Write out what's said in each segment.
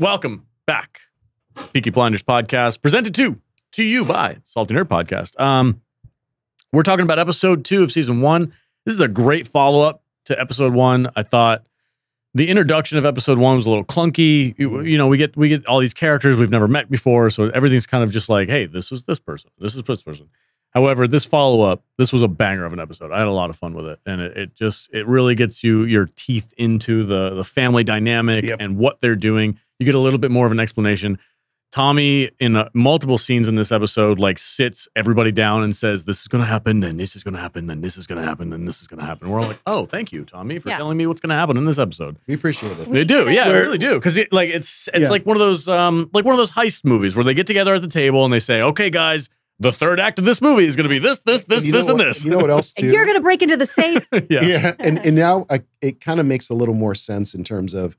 Welcome back. Peaky Blinders podcast presented to to you by Salty Nerd Podcast. Um, we're talking about episode two of season one. This is a great follow up to episode one. I thought the introduction of episode one was a little clunky. You, you know, we get we get all these characters we've never met before, so everything's kind of just like, hey, this is this person, this is this person. However, this follow up, this was a banger of an episode. I had a lot of fun with it, and it, it just it really gets you your teeth into the the family dynamic Yep. and what they're doing. You get a little bit more of an explanation. Tommy, in uh, multiple scenes in this episode, like sits everybody down and says, "This is going to happen, then this is going to happen, then this is going to happen, then this is going to happen." We're all like, "Oh, thank you, Tommy, for Yeah. telling me what's going to happen in this episode." We appreciate it. We They do, yeah, they Where- really do, because it, like it's it's Yeah. like one of those um like one of those heist movies where they get together at the table and they say, "Okay, guys, the third act of this movie is going to be this, this, this, You this, know and what- this." You know what else? And Too? you're going to break into the safe. yeah. yeah, and and now I, it kind of makes a little more sense in terms of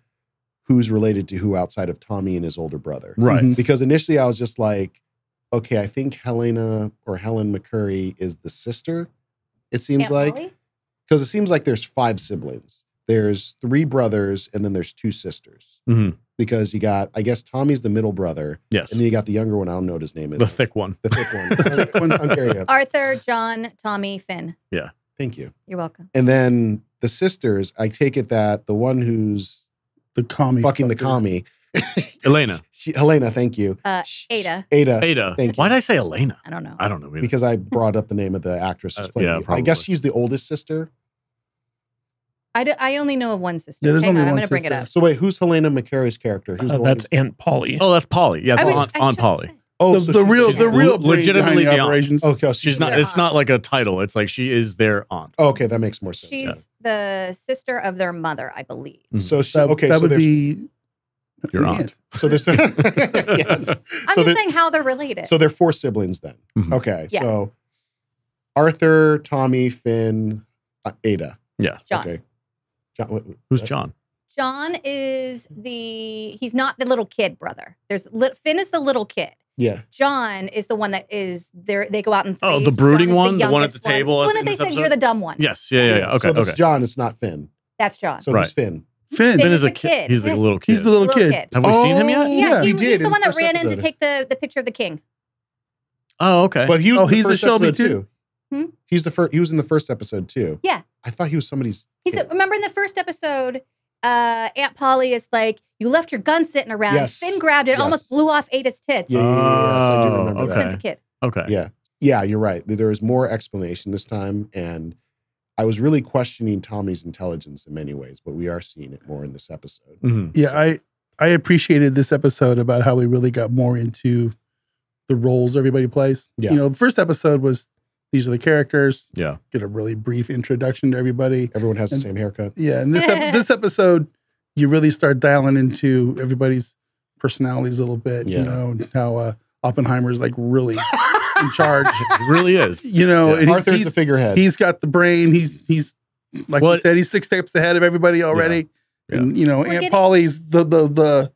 who's related to who outside of Tommy and his older brother. right. Mhm. Because initially I was just like, okay, I think Helena or Helen McCrory is the sister. It seems Aunt like because it seems like there's five siblings. There's three brothers and then there's two sisters. Mhm. Because you got, I guess Tommy's the middle brother, Yes, and then you got the younger one. I don't know what his name is. the thick one. the thick one. The thick one. Hungarian. Arthur, John, Tommy, Finn. Yeah. Thank you. You're welcome. And then the sisters, I take it that the one who's The commie. fucking the commie, Elena, she, Helena, thank you. Uh, Ada. Ada. Ada. Thank you. Why did I say Elena? I don't know. I don't know. Either. Because I brought up the name of the actress who's Uh, playing. yeah, you. I guess she's the oldest sister. I, d- I only know of one sister. Yeah, there's Hang only on, I'm one going to bring it sister. up. So wait, who's Helena McCrory's character? Who's Uh, the one that's who's- Aunt Polly. oh, that's Polly. Yeah, I that's was- Aunt, I Aunt just Polly. said- oh, The, so the she's- real, the the- real brain legitimately behind the the aunt. operations. Okay, so She's not. their It's aunt. not like a title. It's like she is their aunt. Oh, okay, that makes more sense. She's the sister of their mother, I believe. Mhm. so she, That, okay, that so would there's, be Your an aunt. so there's yes. I'm so just there- saying how they're related. so they're four siblings then. Mhm. Okay, Yeah. so Arthur, Tommy, Finn, uh, Ada. Yeah. John. Okay. John, what, Who's John? John is the he's not the little kid brother. There's Finn is the little kid. Yeah. John is the one that is there. They go out in Oh, threes. the brooding one? The one at the table The one that they said episode? you're the dumb one. Yes. Yeah. Yeah. Yeah. Okay. So that's okay. John. It's not Finn. That's John. So Right. who's Finn? Finn. Finn Finn is is a kid. kid. He's the Yeah. little kid. He's the little, Little kid. kid. Have we seen him yet? Oh, Yeah, we he, did he's the one that first ran in to take the, the picture of the king. Oh, okay. But he was Oh, the he's the first Shelby episode too? Hmm? He's the first. He was in the first episode too. Yeah. I thought he was somebody's. He's kid. remember in the first episode, uh, Aunt Polly is like, "You left your gun sitting around." Yes. Finn grabbed it, Yes. almost blew off Ada's tits. Yeah, yeah, yeah, yes, I do Oh, remember okay. that. Finn's a kid. okay. Yeah, yeah, you're right. There is more explanation this time, and I was really questioning Tommy's intelligence in many ways, but we are seeing it more in this episode. Mhm. Yeah, I I appreciated this episode about how we really got more into the roles everybody plays. Yeah. You know, the first episode was these are the characters. Yeah. Get a really brief introduction to everybody. Everyone has the same haircut. Yeah, and this ep- this episode, you really start dialing into everybody's personalities a little bit. Yeah. You know how uh, Oppenheimer's like really in charge. It really is. You know, Yeah. and Arthur's he's, the figurehead. he's got the brain. He's he's like Well- you said, he's six steps ahead of everybody already. Yeah. And you know, We're Aunt getting- Polly's the the the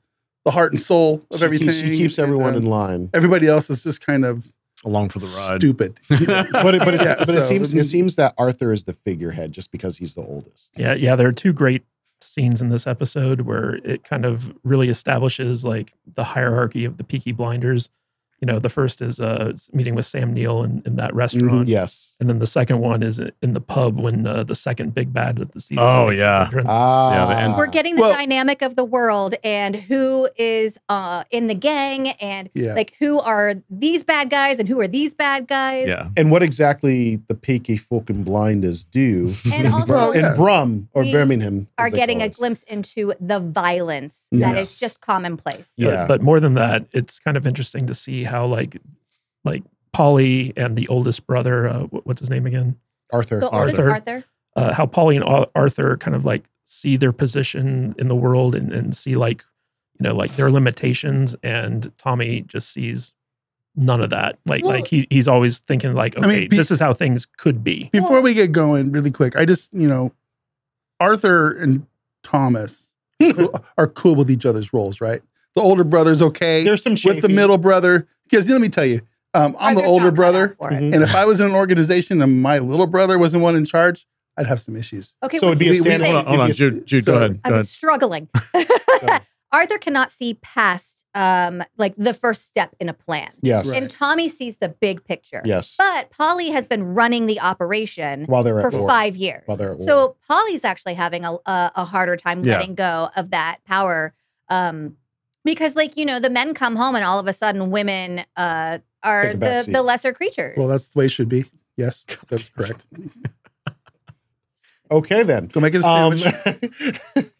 the heart and soul of She everything. keeps, she keeps and, everyone uh, in line. Everybody else is just kind of Along for the ride. stupid. But it, but, it's, Yeah, but it seems it seems that Arthur is the figurehead just because he's the oldest. Yeah, yeah. There are two great scenes in this episode where it kind of really establishes like the hierarchy of the Peaky Blinders. You know, the first is uh, meeting with Sam Neill in, in that restaurant, Yes. and then the second one is in the pub when uh, the second big bad of the season. Oh, yeah. entrance. Ah, Yeah, the end- We're getting the Well- dynamic of the world and who is uh, in the gang and Yeah. like who are these bad guys and who are these bad guys. Yeah. and what exactly the Peaky fucking blinders do. And also Well, in yeah. Brum or We Birmingham are getting a glimpse into the violence that Yes. is just commonplace. Yeah. But, but more than that, it's kind of interesting to see how like like Polly and the oldest brother, uh, what's his name again? Arthur. The Arthur. Arthur. uh, how Polly and Arthur kind of like see their position in the world and, and see like, you know, like their limitations. And Tommy just sees none of that. Like, Well- like he, he's always thinking like, okay, I mean, be- this is how things could be. Before we get going, really quick, I just you know, Arthur and Thomas are cool with each other's roles, right? The older brother's okay There's some with the middle brother. Because let me tell you, um, I'm the older brother, out for it. Mhm. and if I was in an organization and my little brother was the one in charge, I'd have some issues. Okay, So it'd be a what do you stand- Hold on, hold on. Jude, Jude So- go ahead. Go I'm ahead. struggling. Arthur cannot see past um like the first step in a plan. Yes. Right. And Tommy sees the big picture. Yes. But Polly has been running the operation While they're for at war. five years. While they're at so Polly's actually having a, a, a harder time Yeah. letting go of that power. Um, because like, you know, the men come home and all of a sudden women uh, are Take a the, the lesser creatures. Well, that's the way it should be. Yes, that's correct. Okay then. Go make us a Um, sandwich.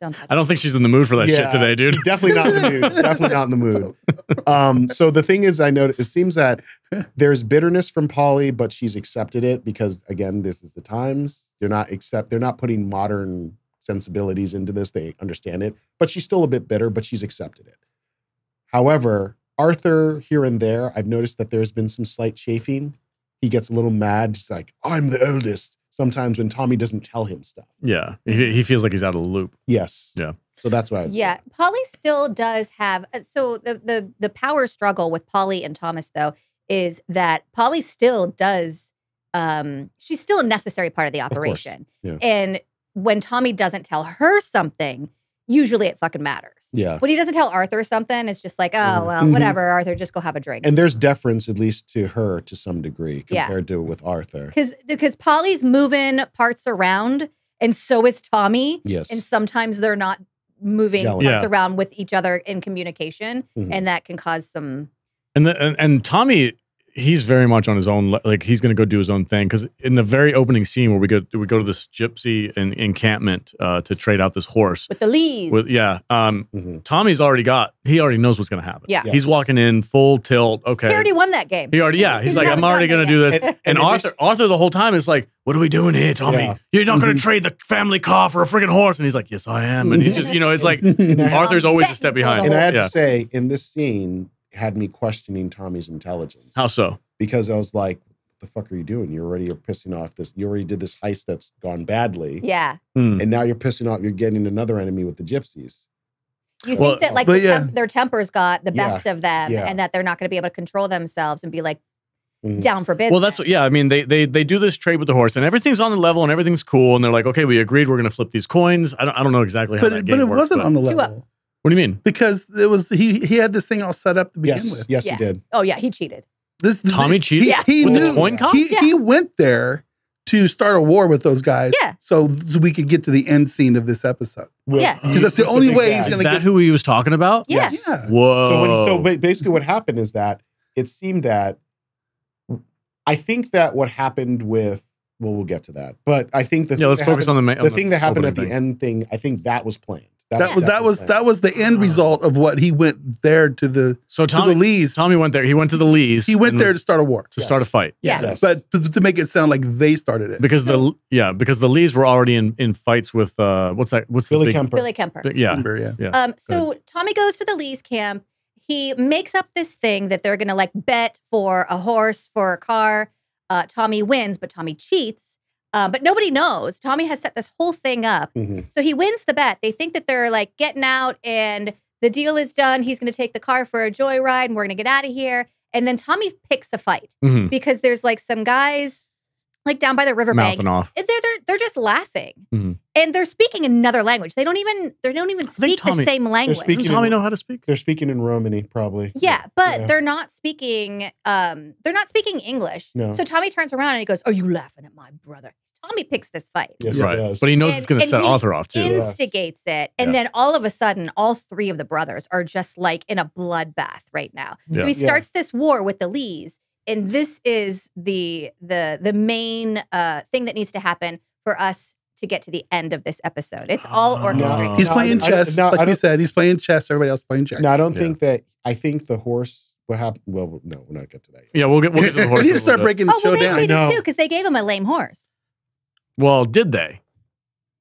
Don't I don't think she's in the mood for that shit today, dude. Definitely not in the mood. Definitely not in the mood. Um, so the thing is, I know it seems that there's bitterness from Polly, but she's accepted it because again, this is the times. They're not accept. They're not putting modern sensibilities into this. They understand it, but she's still a bit bitter. But she's accepted it. However, Arthur here and there, I've noticed that there's been some slight chafing. He gets a little mad. He's like, "I'm the oldest." Sometimes when Tommy doesn't tell him stuff. Yeah, he, he feels like he's out of the loop. Yes. Yeah. So that's why. I was Yeah, Polly still does have. uh, So the the the power struggle with Polly and Thomas though is that Polly still does. Um, she's still a necessary part of the course, operation, yeah. and when Tommy doesn't tell her something, usually it fucking matters. Yeah. When he doesn't tell Arthur something, it's just like, oh Mhm. well, Mhm. whatever, Arthur, just go have a drink. And there's deference, at least to her, to some degree, Yeah. compared to with Arthur. Because because Polly's moving parts around, and so is Tommy, Yes. and sometimes they're not moving Gelling. parts Yeah. around with each other in communication, Mhm. and that can cause some. And the, and, and Tommy, he's very much on his own. Like he's going to go do his own thing. Because in the very opening scene where we go, we go to this gypsy en- encampment uh, to trade out this horse. with the Lees. With yeah, um, Mhm. Tommy's already got. He already knows what's going to happen. Yeah. Yes. he's walking in full tilt. Okay, He already won that game. He already, yeah. He's like, I'm already gonna do this. And- And, and Arthur, Arthur, the whole time is like, "What are we doing here, Tommy? Yeah. You're not gonna Mhm. trade the family car for a freaking horse." And he's like, "Yes, I am." And he's just, you know, it's like And I have- Arthur's always a step behind. and I have yeah. to say, in this scene, had me questioning Tommy's intelligence. How so? Because I was like, "What the fuck are you doing? You already are pissing off this. You already did this heist that's gone badly, Yeah. Hmm. and now you're pissing off. You're getting another enemy with the gypsies. You Well, think that like the yeah. temp- their tempers got the Yeah. best of them Yeah. and that they're not going to be able to control themselves and be like Mhm. down for business. Well, that's what. Yeah, I mean, they they they do this trade with the horse, and everything's on the level, and everything's cool, and they're like, "Okay, we agreed, we're gonna flip these coins." I don't, I don't know exactly how but that it, game but it works, wasn't but- on the Two up. level What do you mean? because it was he he had this thing all set up to begin Yes, with. yes, Yeah. he did. Oh yeah, he cheated. This Tommy cheated Yeah. He with knew the coin cost. he Yeah. he went there to start a war with those guys. Yeah. So, so we could get to the end scene of this episode. Yeah. Because that's the only big way he's guy. Is gonna that get- who he was talking about? Yeah. Yes. Yeah. Whoa. So when so basically what happened is that it seemed that I think that what happened with well we'll get to that. But I think the yeah, thing let's that focus on happened- the ma- on the thing that happened at the thing. end thing, I think that was planned. That was that was planned. that was the end result of what he went there to the So to Tommy, the Lees. Tommy went there. He went to the Lees. He went and there to start a war. to start a fight. Yeah. Yes. But to, to make it sound like they started it. because the yeah because the Lees were already in in fights with uh what's that what's Billy the big, Kimber. Billy Kimber. yeah Remember, yeah. yeah Um, so Tommy goes to the Lee's camp. He makes up this thing that they're gonna like bet for a horse for a car. Uh, Tommy wins, but Tommy cheats. Uh, but nobody knows. Tommy has set this whole thing up. Mhm. So he wins the bet. They think that they're like getting out and the deal is done. He's going to take the car for a joyride and we're going to get out of here. And then Tommy picks a fight Mhm. because there's like some guys like down by the riverbank. mouthing off. and They're, they're, they're just laughing Mhm. and they're speaking another language. They don't even they don't even think speak Tommy- the same language. speaking- Doesn't Tommy know how to speak? They're speaking in Romany, probably. Yeah, but Yeah. they're not speaking. Um, they're not speaking English. No. So Tommy turns around and he goes, "Are you laughing at my brother?" Tommy picks this fight, Yes, it right, does. but he knows And- it's going to set Arthur off too. Yes. instigates it, and Yeah. then all of a sudden, all three of the brothers are just like in a bloodbath right now. Yeah. So he Yeah. starts this war with the Lees, and this is the the the main uh, thing that needs to happen for us to get to the end of this episode. It's all Oh. orchestrated. He's No, playing I- I- chess, no, I like you said. He's playing chess. Everybody else playing checkers. No, I don't Yeah. think that. I think the horse. What happened? Well, no, we're not get to that. Yet. Yeah, we'll get we'll get to the horse. we need in to start breaking the Oh show well, they down. cheated too because they gave him a lame horse. Well, did they?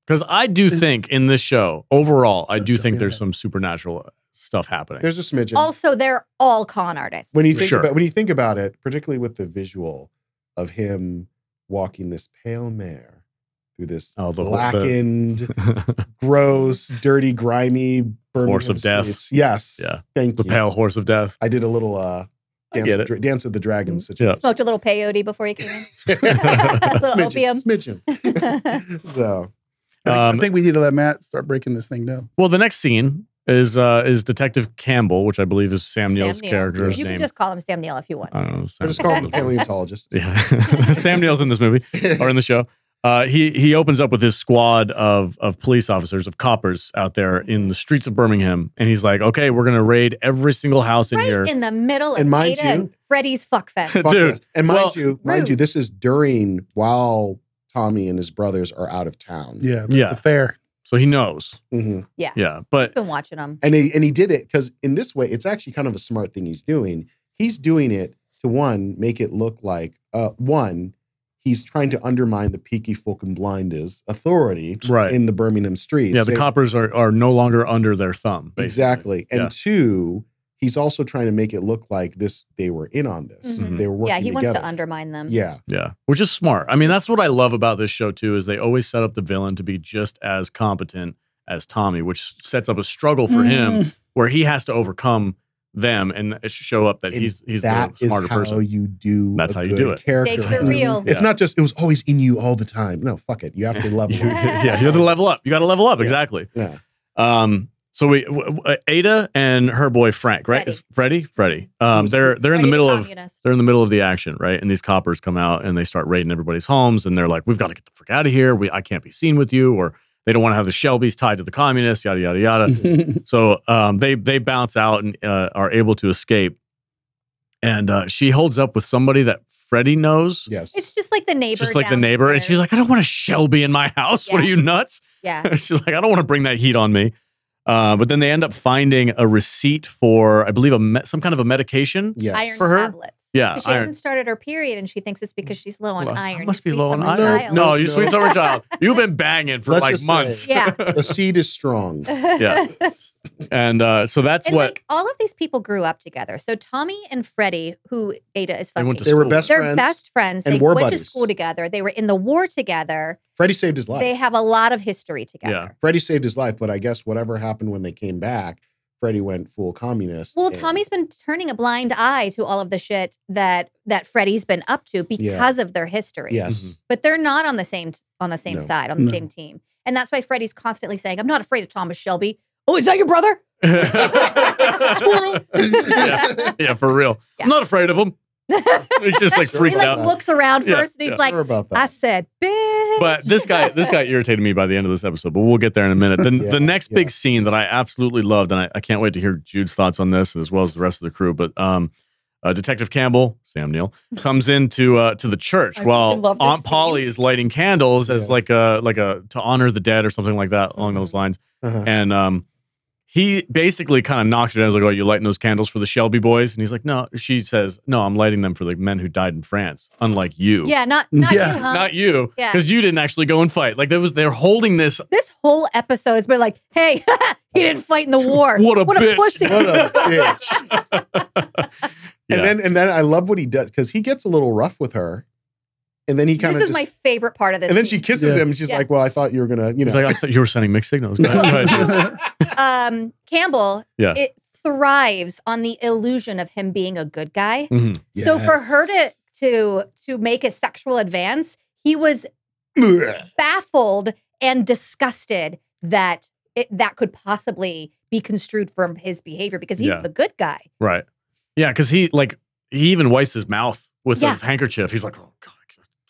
Because I do think in this show overall, I do think there's some supernatural stuff happening. There's a smidgen. Also, they're all con artists. when you think sure. about when you think about it, particularly with the visual of him walking this pale mare through this Oh, the- the- blackened, gross, dirty, grimy Birmingham Horse of death. streets. Yes. Yeah. Thank the you. pale horse of death. I did a little uh I dance, get of. Dra- dance of the dragons Yeah. situation. Smoked a little peyote before you came in. Smidgen, opium. Smidgen. so I think, Um, I think we need to let Matt start breaking this thing down. Well, the next scene is uh, is Detective Campbell, which I believe is Sam, Neill's Neill. character's You name. can just call him Sam Neill if you want. I don't know. Sam, just call him the paleontologist. yeah, Sam Neill's in this movie or in the show. Uh, he he opens up with his squad of of police officers of coppers out there in the streets of Birmingham, and he's like, "Okay, we're gonna raid every single house in right here." in the middle of And mind Ada you- and Freddie's fuck fest. Fuck Dude, this. And mind well- you, mind Rude. you, this is during while Tommy and his brothers are out of town. Yeah, the, Yeah. the fair. so he knows. Mhm. Yeah, but He's been watching them. And he and he did it because in this way, it's actually kind of a smart thing he's doing. He's doing it to one, make it look like uh one, he's trying to undermine the Peaky Fucking Blinders authority Right. in the Birmingham streets. yeah, the They- coppers are are no longer under their thumb. basically. exactly. And Yeah. two, he's also trying to make it look like this they were in on this. Mhm. They were working Yeah, he wants to undermine them. Yeah. Yeah, which is smart. I mean, that's what I love about this show too. Is they always set up the villain to be just as competent as Tommy, which sets up a struggle for him Mm. where he has to overcome them and show up that And he's he's That the is smarter how person. you do. That's a how you do it. Character. Stakes are Mhm. real. It's Yeah. not just it was always in you all the time. No, fuck it. You have to level. You- up. yeah, you have to level up. You got to level up Yeah. exactly. Yeah. Um, so we w- w- Ada and her boy Frank, right? Freddie. Is Freddie, Freddie. Um, they're they're in the Freddie middle of they're in the middle of the action, right? And these coppers come out and they start raiding everybody's homes, and they're like, "We've got to get the frick out of here. We I can't be seen with you," or they don't want to have the Shelbys tied to the communists, yada yada yada. so um, they they bounce out and uh, are able to escape. And uh, she holds up with somebody that Freddie knows, Yes. It's just like the neighbor. just like the neighbor, and she's like, "I don't want a Shelby in my house. What are you nuts?" yeah. She's like, I don't want to bring that heat on me. Uh, but then they end up finding a receipt for, I believe, a me- some kind of a medication. yes. iron For her? tablets. Yeah, she iron- hasn't started her period and she thinks it's because she's low on Well, iron. I must be low on iron. child. No, you No. sweet summer child. You've been banging for Let's like just say- months. Yeah. the seed is strong. Yeah. And uh, so that's and what like all of these people grew up together. So Tommy and Freddie, who Ada is they fucking, went to They were school. best they're friends. best friends. and they war went buddies. to school together. They were in the war together. Freddie saved his life. They have a lot of history together. Yeah. Freddie saved his life, but I guess whatever happened when they came back, Freddie went full communist. Well, and- Tommy's been turning a blind eye to all of the shit that that Freddie's been up to because of their history. Yes. Mhm. But they're not on the same on the same No. side, on the No. same team. And that's why Freddie's constantly saying, I'm not afraid of Thomas Shelby. Oh, is that your brother? Yeah. yeah, for real. Yeah. I'm not afraid of him. He just like He, He like out. looks around Yeah, first and he's yeah. like, Sorry about I said, bitch. But this guy, this guy irritated me by the end of this episode. But we'll get there in a minute. The, Yeah, the next big scene that I absolutely loved, and I, I can't wait to hear Jude's thoughts on this as well as the rest of the crew. But um, uh, Detective Campbell, Sam Neill, comes into uh, to the church I while fucking love Aunt scene. Polly is lighting candles as Yes. like a like a to honor the dead or something like that along those lines. Uh-huh. And um, he basically kind of knocks it down. He's like, "Oh, you lighting those candles for the Shelby boys?" And he's like, "No." She says, "No, I'm lighting them for the men who died in France, unlike you." yeah, not not Yeah. you, huh? Not you, Yeah. because you didn't actually go and fight. Like there was, they're holding this. this whole episode has been like, hey, he didn't fight in the war. What a bitch. pussy. What a bitch. Yeah. And then and then I love what he does because he gets a little rough with her. And then he kind of. this is just my favorite part of this. and then she kisses Yeah. him and she's Yeah. like, Well, I thought you were gonna, you know. He's like, I thought you were sending mixed signals. Go ahead, go ahead. um, Campbell, Yeah. it thrives on the illusion of him being a good guy. Mhm. So for her to to to make a sexual advance, he was baffled and disgusted that it, that could possibly be construed from his behavior because he's Yeah. the good guy. Right. Yeah, because he like he even wipes his mouth with Yeah. a handkerchief. He's like, "Oh God,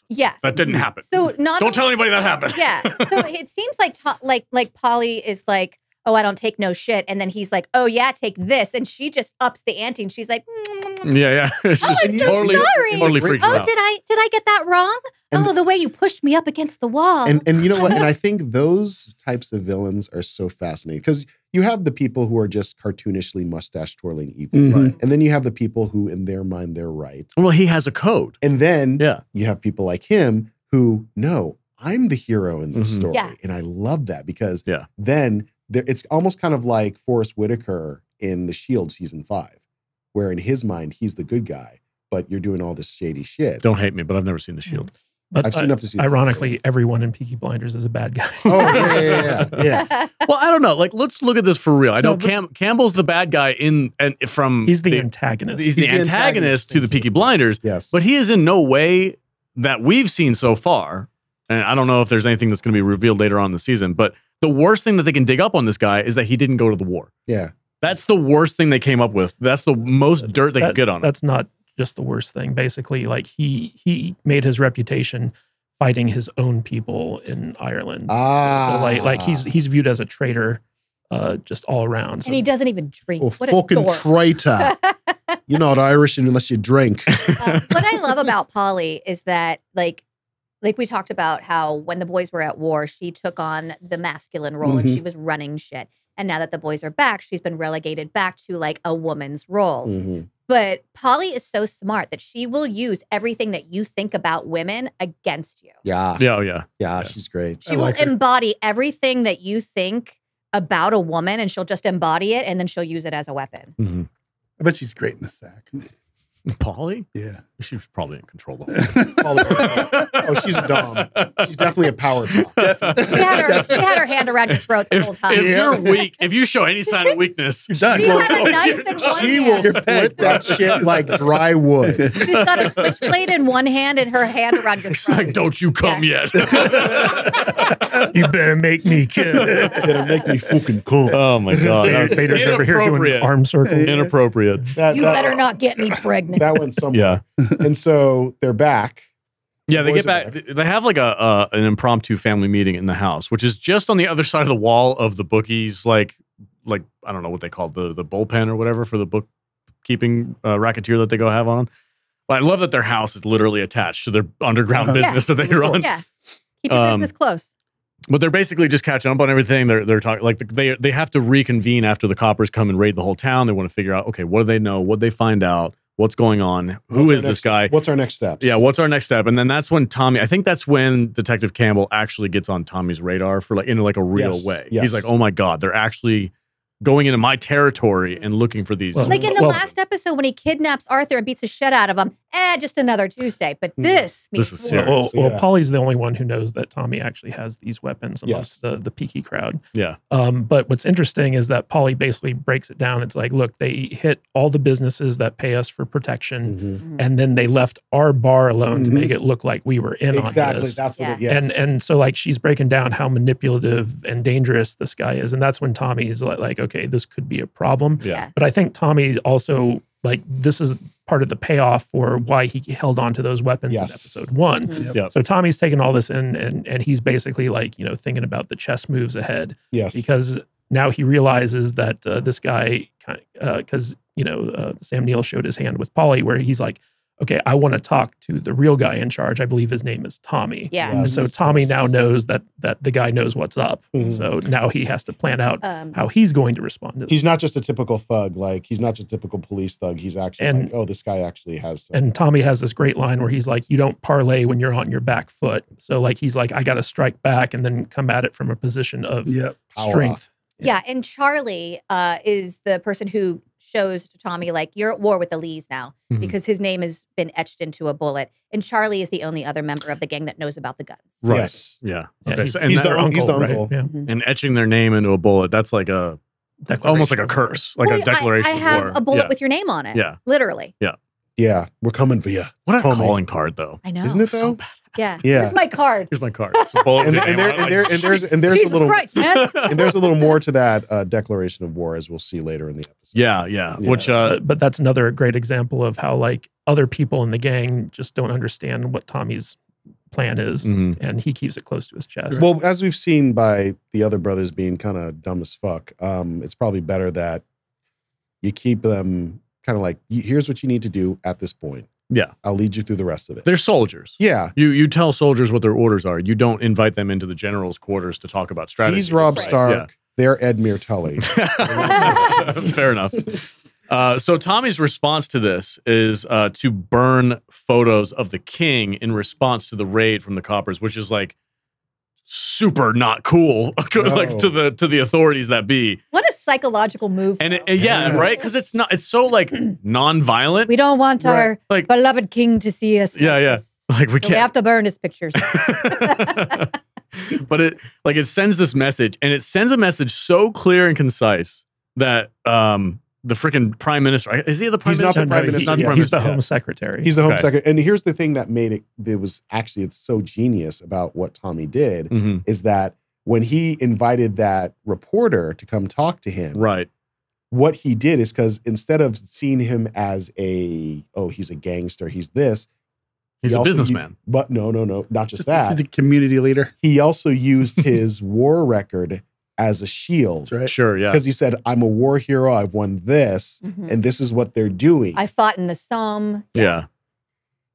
Yeah. that didn't happen." So not Don't only- tell anybody that happened. Yeah. So it seems like to, like like Polly is like, oh, I don't take no shit, and then he's like, oh yeah, take this, and she just ups the ante, and she's like, "Mm, mm, mm, mm. yeah, yeah. It's Oh, just I'm so totally, sorry. totally freaks oh, out. did I did I get that wrong? And oh, the way you pushed me up against the wall. and and you know what? And I think those types of villains are so fascinating because you have the people who are just cartoonishly mustache twirling evil, Mhm. Right. and then you have the people who, in their mind, they're right, Well, he has a code. and then Yeah. you have people like him who no, I'm the hero in this Mhm. story, Yeah. and I love that because Yeah. then there, it's almost kind of like Forest Whitaker in The Shield season five, where in his mind he's the good guy, but you're doing all this shady shit. Don't hate me, but I've never seen the Shield. But I've seen uh, up to season. ironically, everyone in Peaky Blinders is a bad guy. Oh yeah, yeah, yeah, yeah. Well, I don't know. Like, let's look at this for real. I know No, Cam- Campbell's the bad guy in and from He's the, antagonist. he's the He's the antagonist antagonist. to the Peaky Blinders, Yes, but he is in no way that we've seen so far. And I don't know if there's anything that's going to be revealed later on in the season, but the worst thing that they can dig up on this guy is that he didn't go to the war. Yeah. That's the worst thing they came up with. That's the most dirt they That- could get on him. That's not just the worst thing. Basically, like he he made his reputation fighting his own people in Ireland. Ah. So like like he's he's viewed as a traitor, uh, just all around. So and he doesn't even drink. Oh, what a fucking traitor. You're not Irish unless you drink. Uh, what I love about Polly is that like like we talked about how when the boys were at war, she took on the masculine role and Mm-hmm. she was running shit. And now that the boys are back, she's been relegated back to like a woman's role. Mhm. But Polly is so smart that she will use everything that you think about women against you. Yeah. yeah, oh, yeah. Yeah, Yeah. she's great. She I will like embody everything that you think about a woman and she'll just embody it and then she'll use it as a weapon. hmm I bet she's great in the sack. Polly? Yeah. She's probably in control. The whole Oh, she's dumb. She's definitely a power top. She had her, she had her hand around your throat the if, whole time. if Yeah. you're weak, if you show any sign of weakness, You're done. She had a knife in one She hand. will You're split that shit like dry wood. She's got a switchblade in one hand and her hand around your it's throat. like, don't you come yet. you better make me kill. It'll make me fucking cool. oh my god, that was Vader's over here doing inappropriate. arm circles. Inappropriate. That, you that- better not get me pregnant. That went somewhere. Yeah, And so they're back. yeah. They get are back. They have like a uh, an impromptu family meeting in the house, which is just on the other side of the wall of the bookies. Like, like I don't know what they call it, the the bullpen or whatever for the bookkeeping uh, racketeer that they go have on. But I love that their house is literally attached to their underground Yeah. business that they run. yeah. Keep your Um, business close. But they're basically just catching up on everything. They're they're talking like they they have to reconvene after the coppers come and raid the whole town. They want to figure out okay, what do they know? What they find out? What's going on? Who What's is this next- guy? What's our next step? Yeah, what's our next step? And then that's when Tommy. I think that's when Detective Campbell actually gets on Tommy's radar for like in like a real Yes, way. yes. He's like, oh my god, they're actually going into my territory and looking for these. Well, Like in the well- last episode when he kidnaps Arthur and beats the shit out of him. Eh, just another Tuesday. But Hmm. this, This means is serious. Well, well, Yeah. Polly's the only one who knows that Tommy actually has these weapons amongst the the peaky crowd. yeah, Um, but what's interesting is that Polly basically breaks it down. It's like, look, they hit all the businesses that pay us for protection, Mhm. and then they left our bar alone to Mhm. make it look like we were in on Exactly. this. That's what it Yeah. yes. And and so like she's breaking down how manipulative and dangerous this guy is, and that's when Tommy's like, like, okay, this could be a problem. yeah, Yeah. But I think Tommy also like this is part of the payoff for why he held on to those weapons in episode one. Mhm. Yep. Yep. So Tommy's taking all this in and and he's basically like, you know, thinking about the chess moves ahead yes. because now he realizes that uh, this guy kind because you know uh, Sam Neill showed his hand with Polly where he's like, okay, I want to talk to the real guy in charge. I believe his name is Tommy. Yeah. And so Tommy now knows that that the guy knows what's up. Mhm. So now he has to plan out Um, how he's going to respond to. He's not just a typical thug. Like he's not just a typical police thug. He's actually And- like, oh, this guy actually has. Some. And Tommy has this great line where he's like, "You don't parlay when you're on your back foot." So like he's like, "I got to strike back and then come at it from a position of Yep. Power. strength." yeah. And Charlie uh, is the person who shows to Tommy, like, you're at war with the Lees now Mhm. because his name has been etched into a bullet. And Charlie is the only other member of the gang that knows about the guns. right, Yes. yeah. Yeah, Okay, he's, so, and, he's that- the- he's the right? uncle. Yeah. Mhm. and etching their name into a bullet. That's like a almost like a Declaration of war. curse, like Well, a declaration. I, I of have war. a bullet Yeah. with your name on it. Yeah. Literally. yeah, Yeah. we're coming for you. What a Tommy. calling card, though. I know. Isn't it So bad. Yeah. Yeah. Here's my card. Here's my card. It's a bullet And, and, there, and, there, and there's and there's Jesus a little Christ, man. and there's a little more to that uh, declaration of war as we'll see later in the episode. yeah, yeah. Yeah. Which uh, but, but that's another great example of how like other people in the gang just don't understand what Tommy's plan is, mhm. and he keeps it close to his chest. Well, as we've seen by the other brothers being kind of dumb as fuck, um, it's probably better that you keep them kind of like, here's what you need to do at this point. Yeah. I'll lead you through the rest of it. they're soldiers. yeah. You you tell soldiers what their orders are. You don't invite them into the general's quarters to talk about strategy. He's Robb Right. Stark. They're Edmure Tully. Fair enough. Uh, so Tommy's response to this is uh, to burn photos of the king in response to the raid from the coppers, which is like super not cool, like to the to the authorities that be. What a psychological move. And it, though. yeah, Yes. right, because it's not. It's so like non-violent. we don't want Right. our Like beloved king to see us. Yeah, like yeah. like we So we can't. we have to burn his pictures. but it like it sends this message and it sends a message so clear and concise that um the freaking prime minister is he the prime He's not the prime he- minister, not the yeah. prime he's the home secretary. He's the home Okay. secretary. And here's the thing that made it, it was actually, it's so genius about what Tommy did Mhm. is that when he invited that reporter to come talk to him, Right. what he did is because instead of seeing him as a oh he's a gangster, he's this. He's he a also businessman. u- but no, no, no, not just, Just a, that. he's a community leader. he also used his war record as a shield That's right. Sure. Yeah. because he said, "I'm a war hero. I've won this, Mhm. and this is what they're doing." I fought in the Somme. Yeah.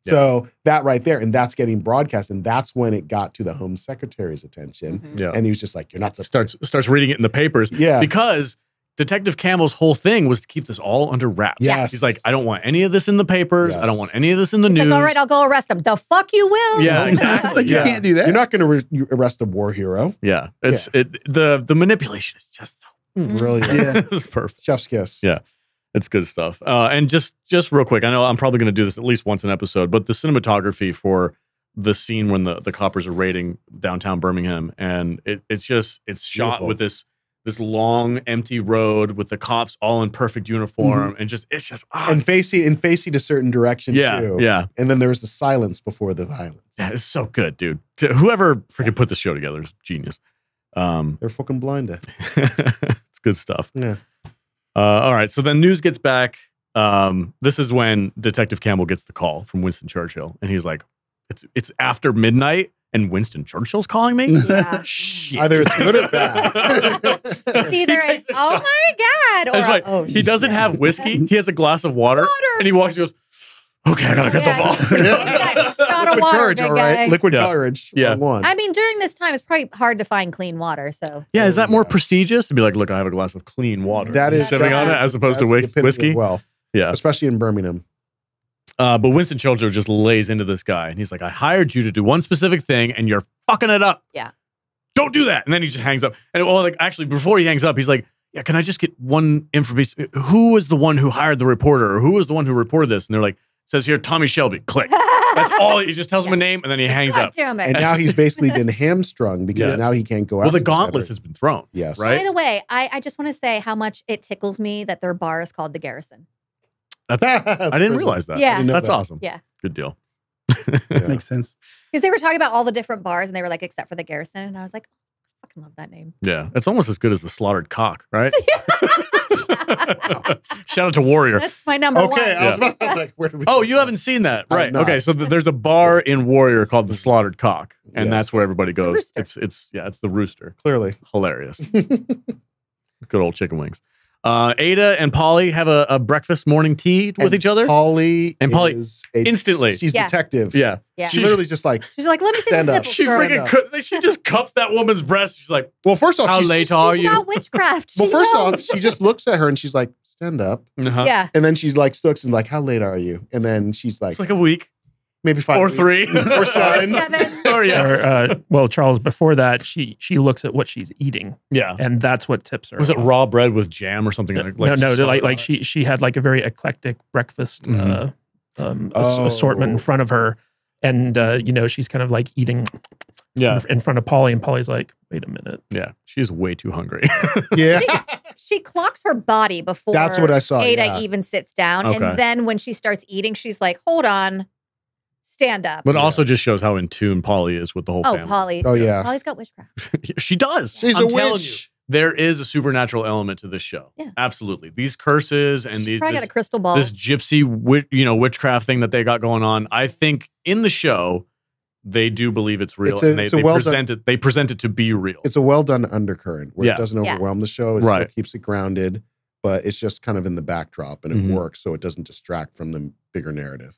So that right there, and that's getting broadcast, and that's when it got to the Home Secretary's attention, Mhm. Yeah. and he was just like, "You're not supposed." starts starts reading it in the papers Yeah. because Detective Campbell's whole thing was to keep this all under wraps. Yes. He's like, I don't want any of this in the papers. I don't want any of this in the He's news. like, all right, I'll go arrest him. The fuck you will. Yeah, exactly. It's like Yeah. you can't do that. You're not going to re- arrest a war hero. yeah. It's it the the manipulation is just so Mhm. Brilliant. Yeah. it's perfect. Chef's kiss. Yeah. It's good stuff. Uh, and just just real quick, I know I'm probably going to do this at least once an episode, but the cinematography for the scene when the the coppers are raiding downtown Birmingham, and it, it's just it's shot Beautiful. with this this long empty road with the cops all in perfect uniform, and just it's just ah, And facing and facing a certain direction yeah too. yeah And then there was the silence before the violence. yeah it's so good, dude. To- Whoever freaking put this show together is genius. Um, They're fucking blinded. it's good stuff. Yeah. Uh, all right. So then news gets back. Um, this is when Detective Campbell gets the call from Winston Churchill, and he's like, "It's it's after midnight, and Winston Churchill's calling me." Yeah. Shit. Either it's good or bad. It's either takes a oh shot. my God. Or right. oh, He doesn't shit. have whiskey. He has a glass of water, Water. and he walks. and goes, "Okay, I gotta get Yeah. the ball." Yeah. Shot of Liquid water, courage, big all right. guy. Liquid Yeah. courage. Yeah. One. I mean, during this time, it's probably hard to find clean water. So yeah, is that oh, more Yeah. prestigious to be like, "Look, I have a glass of clean water." That is He's is- sipping on it as opposed to That's the whis- epitome of whiskey. Wealth, Yeah. especially in Birmingham. Uh, but Winston Churchill just lays into this guy, and he's like, "I hired you to do one specific thing, and you're fucking it up. Yeah. don't do that." And then he just hangs up. And well, like actually, before he hangs up, he's like, "Yeah, can I just get one information? Who was the one who hired the reporter, or who was the one who reported this?" And they're like, "Says here, Tommy Shelby." Click. That's all. He just tells him a name, and then he hangs God up. damn it. And now he's basically been hamstrung because Yeah. now he can't go out. Well, the gauntlet has been thrown. Yes. right? By the way, I, I just want to say how much it tickles me that their bar is called the Garrison. I didn't realize that. Yeah. didn't know that's that. awesome. Yeah. good deal. Yeah. Makes sense. Because they were talking about all the different bars and they were like, except for the Garrison. And I was like, I fucking love that name. Yeah, it's almost as good as the slaughtered cock, right? Shout out to Warrior. That's my number Okay, one. I was, about, I was like, where do we? Oh, go you from haven't seen that, I've right? not. Okay, so th- there's a bar in Warrior called the Slaughtered Cock, and Yes. that's where everybody a goes. rooster. It's it's yeah, it's the rooster. Clearly. Hilarious, good old chicken wings. Uh, Ada and Polly have a, a breakfast morning tea with And each other. Polly And Polly- is a- instantly. She's Yeah. detective. yeah, Yeah. She literally just like, She's like, let me see Stand those up. nipples. she girl. freaking cu- she just cups that woman's breast. She's like, well, first off, "How she's, late are She's you?" not witchcraft. Well, She first knows. off, she just looks at her and she's like, stand up. Uh-huh. yeah. And then she's like, looks and like, how late are you? And then she's like, It's like a week maybe five or weeks. three or seven. Seven. or yeah, Or, uh, well, Charles, before that, she she looks at what she's eating, yeah. and that's what tips her. Was it raw bread with jam or something? Like, no, no, just like like she she had like a very eclectic breakfast uh, um, ass- assortment in Oh. front of her, and uh, you know she's kind of like eating yeah, in, in front of Polly, and Polly's like, "Wait a minute, yeah. She's way too hungry. Yeah. She clocks her body before That's what I saw. Ada yeah. even sits down. Okay. And then when she starts eating, she's like, hold on, stand up. But Yeah. also just shows how in tune Polly is with the whole oh, family. Polly. Oh, yeah. Polly's got witchcraft. she does. She's I'm a telling witch. you, there is a supernatural element to this show. Yeah. Absolutely. These curses and She's these probably this, got a crystal ball. this gypsy wit, you know witchcraft thing that they got going on. I think in the show they do believe it's real It's a- and they, they well done- present it they present it to be real. It's a well done undercurrent where Yeah. it doesn't Yeah. overwhelm the show. It Right. keeps it grounded, but it's just kind of in the backdrop and it Mhm. works so it doesn't distract from the bigger narrative.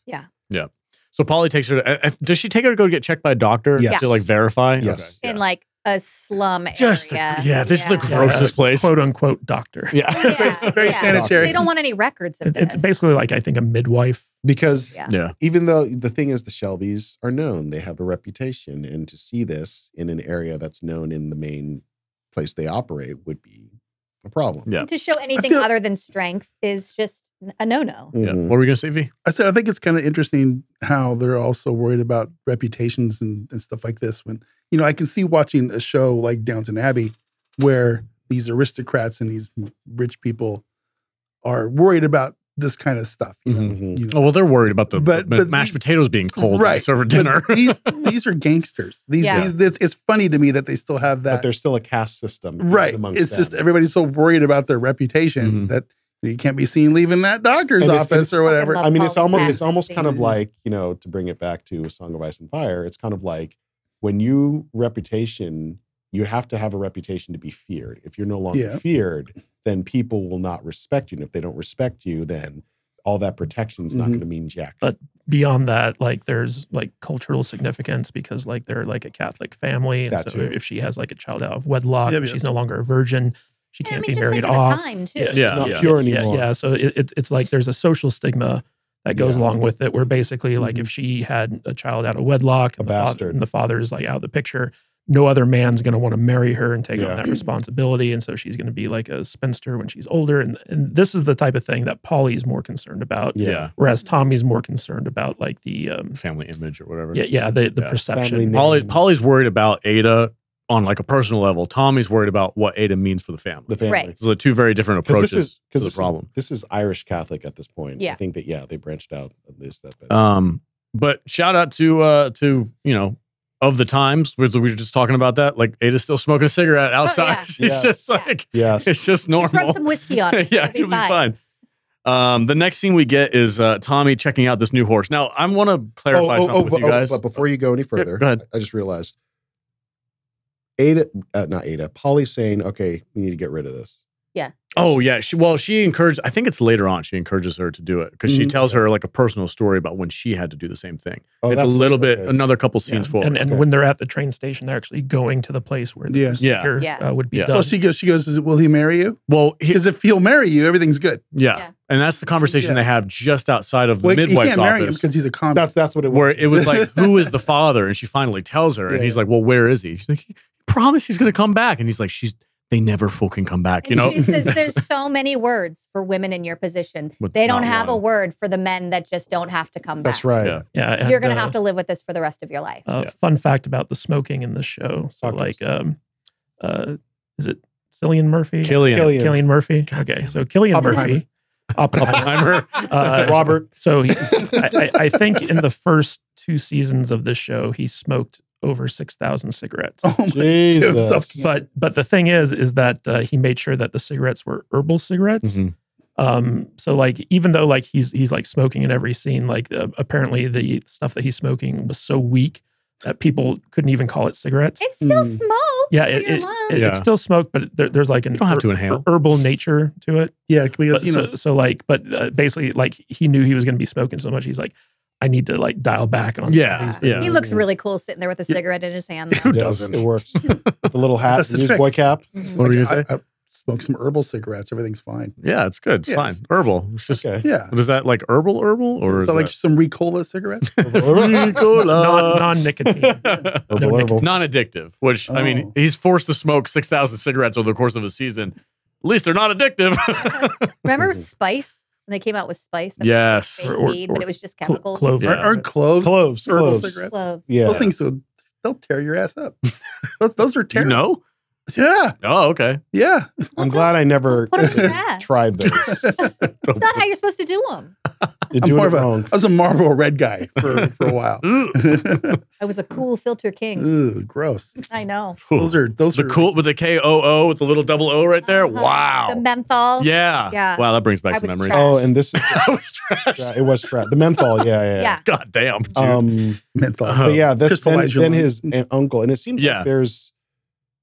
So Polly takes her to, uh, does she take her to go get checked by a doctor Yes. to like verify? Yes. Okay. in like a slum Just the- area. yeah, this is the Yeah, grossest place. quote unquote doctor." Yeah. Yeah, Very yeah. sanitary. They don't want any records of It- this. it's basically like I think a midwife. Because Yeah. yeah. even though the thing is the Shelbys are known, they have a reputation, and to see this in an area that's known in the main place they operate would be a problem. Yeah. And to show anything feel- other than strength is just a no-no. Yeah. Mhm. What were we gonna say, V? I said I think it's kind of interesting how they're also worried about reputations and, and stuff like this. When you know, I can see watching a show like Downton Abbey where these aristocrats and these rich people are worried about this kind of stuff. You know, Mhm. you know. Oh well, they're worried about the But- the but mashed these- potatoes being cold right. Right, serve for dinner. these these are gangsters. These, Yeah. these this, it's funny to me that they still have that. but that. there's still a caste system. Right. Amongst It's just everybody's so worried about their reputation Mhm. that you can't be seen leaving that doctor's And office or whatever. I mean, it's almost it's almost kind of like you know to bring it back to Song of Ice and Fire. It's kind of like when you reputation, you have to have a reputation to be feared. If you're no longer Yeah. feared, then people will not respect you. And if they don't respect you, then all that protection is not Mhm. going to mean jack. But beyond that, like there's like cultural significance because like they're like a Catholic family. And That so too. if she has like a child out of wedlock, Yep, yep. she's no longer a virgin. She And can't mean, be just married think of the off. time, too. Yeah, She's not yeah. pure yeah, anymore. yeah. So it, it's it's like there's a social stigma that goes Yeah. along with it, where basically like Mhm. if she had a child out of wedlock, A and the father- bastard. and the father's like out of the picture, no other man's going to want to marry her and take Yeah. on that responsibility, and so she's going to be like a spinster when she's older. And and this is the type of thing that Polly's more concerned about, yeah. whereas Tommy's more concerned about like the um, family image or whatever. yeah yeah the the Yeah. perception. Polly, Polly's worried about Ada on like a personal level. Tommy's worried about what Ada means for the family. The family. Right. So the two very different approaches this is to because the this problem. Is, this is Irish Catholic at this point. Yeah. I think that yeah, they branched out at least that bit. Um, but shout out to uh to you know of the times we we were just talking about that. Like Ada's still smoking a cigarette outside. yeah. She's Yes. just like yes. it's just normal. Just rub some whiskey on it. yeah, It'll be it'll be fine. fine. Um, the next scene we get is uh, Tommy checking out this new horse. Now, I want to clarify something with but, you guys. but before you go any further, go ahead. I just realized Ada, uh, not Ada, Polly's saying, okay, we need to get rid of this. Oh yeah, she well she encouraged. I think it's later on she encourages her to do it because she Mhm. tells her like a personal story about when she had to do the same thing. Oh, it's a that's little bit okay. another couple Yeah. scenes forward. And, and Okay. when they're at the train station, they're actually going to the place where the Yeah. procedure Yeah. Uh, would be Yeah. done. well, she goes. She goes. Will he marry you? well, Because if he'll marry you, everything's good. yeah. Yeah. and that's the conversation Yeah. they have just outside of the Like, he midwife's can't marry office, because he's a comic. That's that's what it was. where it was like, "Who is the father?" And she finally tells her, and Yeah. he's like, "Well, where is he?" She's like, "He promised he's going to come back," and he's like, "She's they never fucking come back," you know. she says there's so many words for women in your position. With They don't not have a word for the men that just don't have to come back. That's right. Yeah. yeah, and, You're going to uh, have to live with this for the rest of your life. Uh, Yeah. Fun fact about the smoking in the show. So, Talk like, um, uh, is it Cillian Murphy? Cillian, Cillian. Cillian Murphy. God okay, so Cillian Murphy. Oppenheimer. Oppenheimer. Uh, Robert. So he, I, I, I think in the first two seasons of this show, he smoked over six thousand cigarettes. oh my Jesus. God. But but the thing is, is that uh, he made sure that the cigarettes were herbal cigarettes. Mhm. Um, so like even though like he's he's like smoking in every scene, like uh, apparently the stuff that he's smoking was so weak that people couldn't even call it cigarettes. It's still Mm. smoke. yeah, it, it it, Yeah. it's still smoke, but there, there's like an You don't have to her- inhale. herbal nature to it. Yeah, because But you know, so, so like, but uh, basically, like he knew he was going to be smoking so much. He's like, I need to like dial back on. Yeah, these yeah. He looks really cool sitting there with a Yeah. cigarette in his hand. Who Though. Yes, doesn't? It works. the little hat, That's the trick. newsboy cap. Mhm. What were you like, gonna say? I, I smoke some herbal cigarettes. Everything's fine. Yeah, it's good. It's Yeah. fine. Herbal. It's just. Okay. Yeah. What is that like? Herbal, herbal, or is so like that- some Ricola cigarettes. non non nicotine. Herbal, No, herbal. non-addictive. Which I mean, Oh. he's forced to smoke six thousand cigarettes over the course of a season. At least they're not addictive. Remember Mhm. Spice? When they came out with Spice? That Yes. fake Or- or- weed, but it was just clo- chemicals. cloves. Yeah. Aren't, aren't cloves Cloves. herbal Cloves. cigarettes? Cloves. Yeah. Those things would they'll tear your ass up. those those are you terrible. know? Yeah, Oh, okay. yeah. I'm glad I never Put 'em in your tried those. It's not how you're supposed to do them. You're I'm doing more it of a, wrong. I was a Marlboro Red guy for, for a while. I was a Kool Filter King. Ooh, gross. I know. Those are those the are Kool with the K O O with the little double O right there. Uh-huh. Wow. The menthol. yeah. Yeah. Wow, that brings back I some was memories. trash. Oh, and this is that was trash. yeah, it was trash. The menthol. Yeah, yeah. Yeah. God damn. Dude. Um, menthol. Uh-huh. but yeah, that's then, Crystallize your then lungs. his an- uncle, and it seems Yeah. like there's,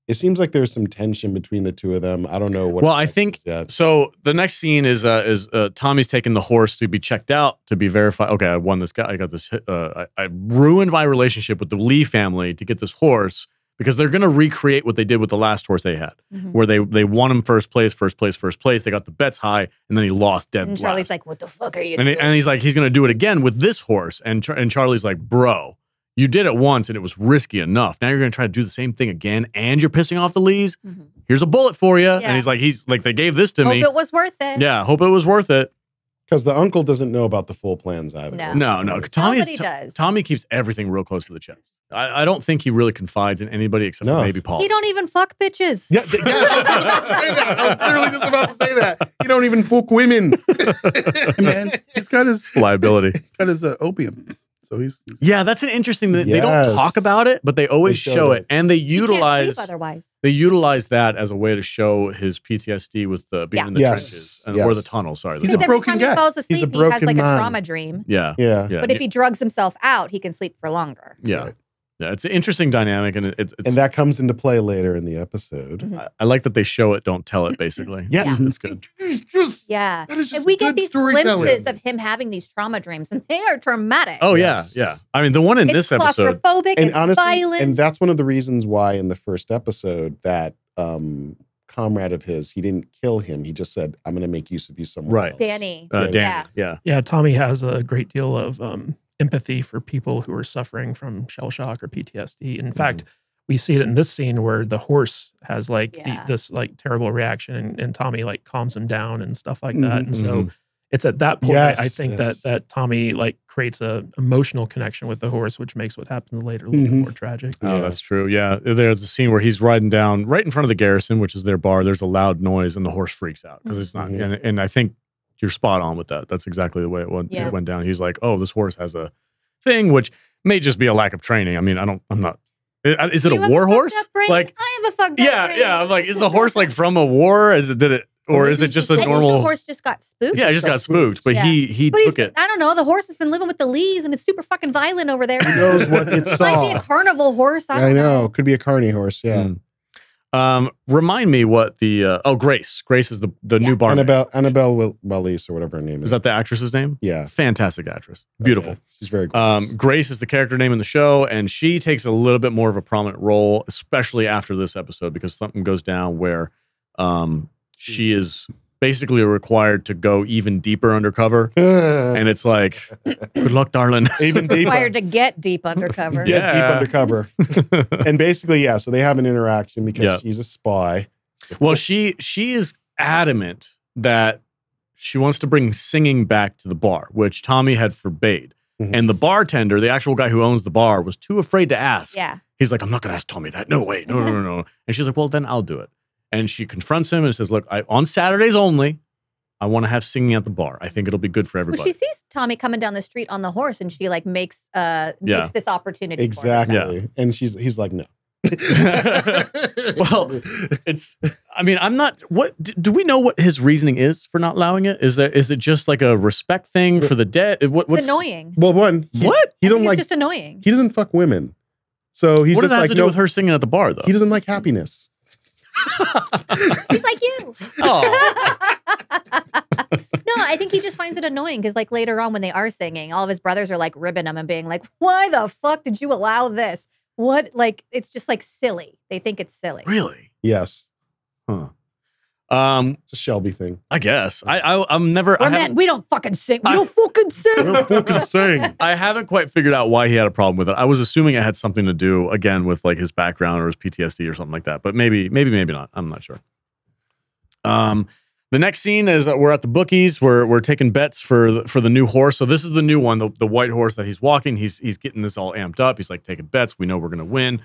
it seems like there's some tension between the two of them. I don't know what. Well, I think- yet. So the next scene is uh, is uh, Tommy's taking the horse to be checked out to be verified. Okay, I won this guy. I got this. Uh, I, I ruined my relationship with the Lee family to get this horse because they're going to recreate what they did with the last horse they had, Mhm. where they they won him first place, first place, first place. They got the bets high, and then he lost dead. And Charlie's last. like, "What the fuck are you and, he- and he's like, he's going to do it again with this horse. And Char- and Charlie's like, bro, you did it once and it was risky enough. Now you're going to try to do the same thing again, and you're pissing off the Lees. Mhm. Here's a bullet for you. Yeah. And he's like, he's like, they gave this to Hope me. Hope it was worth it. Yeah, hope it was worth it. because the uncle doesn't know about the full plans either. No. No, no. Tommy's, does. Tommy keeps everything real close to the chest. I, I don't think he really confides in anybody except No. for maybe Paul. He don't even fuck bitches. Yeah, th- yeah, I was just about to say that. I was literally just about to say that. He don't even fuck women. Man, he's got his liability. he's got his uh, opium, so he's, he's Yeah, that's an interesting. They don't talk about it, but they always They show it, it. and they utilize otherwise. they utilize that as a way to show his PTSD with the being Yeah. in the Yes. trenches and, or the Yes. tunnel. Sorry, He's the a tunnel. every broken time guy. he falls He's a asleep, he has like man. a trauma dream. yeah, Yeah. yeah, But if he drugs himself out, he can sleep for longer. yeah, right. Yeah, it's an interesting dynamic, and it, it's, it's And that comes into play later in the episode. Mhm. I, I like that they show it, don't tell it. Basically, Yes. it's good. It's just- Yeah. That is just And we good get these glimpses of him having these trauma dreams, and they are traumatic. Oh Yes. yeah, yeah. I mean, the one in it's this episode, claustrophobic. and it's honestly, violent. and that's one of the reasons why in the first episode that um comrade of his, he didn't kill him. He just said, "I'm going to make use of you somewhere Right. else." Danny. uh, Yeah. Yeah, Yeah, Tommy has a great deal of um, empathy for people who are suffering from shell shock or PTSD. In fact, we see it in this scene where the horse has like Yeah. the, this like terrible reaction, and, and Tommy like calms him down and stuff like that. And so Mhm. it's at that point I- I think yes. that that Tommy like creates a emotional connection with the horse, which makes what happens later a little Mhm. bit more tragic. Oh, Yeah. that's true. Yeah, there's a scene where he's riding down right in front of the garrison, which is their bar. There's a loud noise, and the horse freaks out because it's not. Mhm. And, and I think you're spot on with that. That's exactly the way it went, Yeah. it went down. He's like, "Oh, this horse has a thing," which may just be a lack of training. I mean, I don't. I'm not. Is it You a war fucked horse? Like, I have a fucked up yeah, brain. yeah. I'm like, is the horse like from a war? Is it did it, or Or is it just it's a I think normal? the horse just got spooked. yeah, it just got spooked, but Yeah. he he But he's, took it. I don't know. The horse has been living with the Lees, and it's super fucking violent over there. Who knows what it Might be saw? a carnival horse. I, I, don't know. Could be a carny horse. Yeah. Mm. Um, remind me what the uh, oh Grace. Grace is the the Yeah. new barmaid. Annabelle Annabelle Wil- Wallis or whatever her name is. Is that the actress's name? yeah. Fantastic actress. Beautiful. Okay. She's very cool. Um, Grace is the character name in the show, and she takes a little bit more of a prominent role, especially after this episode, because something goes down where um, she is basically required to go even deeper undercover. And it's like, good luck, darling. even deeper. Required to get deep undercover. Get Yeah. deep undercover. and basically, yeah, so they have an interaction because Yeah. she's a spy. well, she she is adamant that she wants to bring singing back to the bar, which Tommy had forbade. Mhm. And the bartender, the actual guy who owns the bar, was too afraid to ask. Yeah. He's like, I'm not going to ask Tommy that. No, way. no, no, no, no. And she's like, well, then I'll do it. And she confronts him and says, look, I, on Saturdays only, I want to have singing at the bar. I think it'll be good for Well, everybody. she sees Tommy coming down the street on the horse, and she like makes uh Yeah. takes this opportunity. for Exactly. herself. And she's he's like, no. well, it's, I mean, I'm not, what, do, do we know what his reasoning is for not allowing it? Is that, is it just like a respect thing for the dead? What, It's what's, annoying. well, one, he, What? he I don't think like it's just annoying. he doesn't fuck women. So he's what does just that have like to do no, with her singing at the bar, though? he doesn't like happiness. He's like you. oh, no, I think he just finds it annoying because, like, later on when they are singing, all of his brothers are like ribbing him and being like, "Why the fuck did you allow this? What? Like, it's just like silly. They think it's silly. really? Yes. Huh. Um, It's a Shelby thing. I guess. I, I I'm never. I We're haven't- men. We don't fucking sing. We I- don't fucking sing. We don't fucking sing. I haven't quite figured out why he had a problem with it. I was assuming it had something to do again with like his background or his PTSD or something like that. But maybe, maybe, maybe not. I'm not sure. Um, the next scene is that we're at the bookies. We're we're taking bets for the, for the new horse. So this is the new one, the, the white horse that he's walking. He's he's getting this all amped up. He's like taking bets. We know we're gonna win.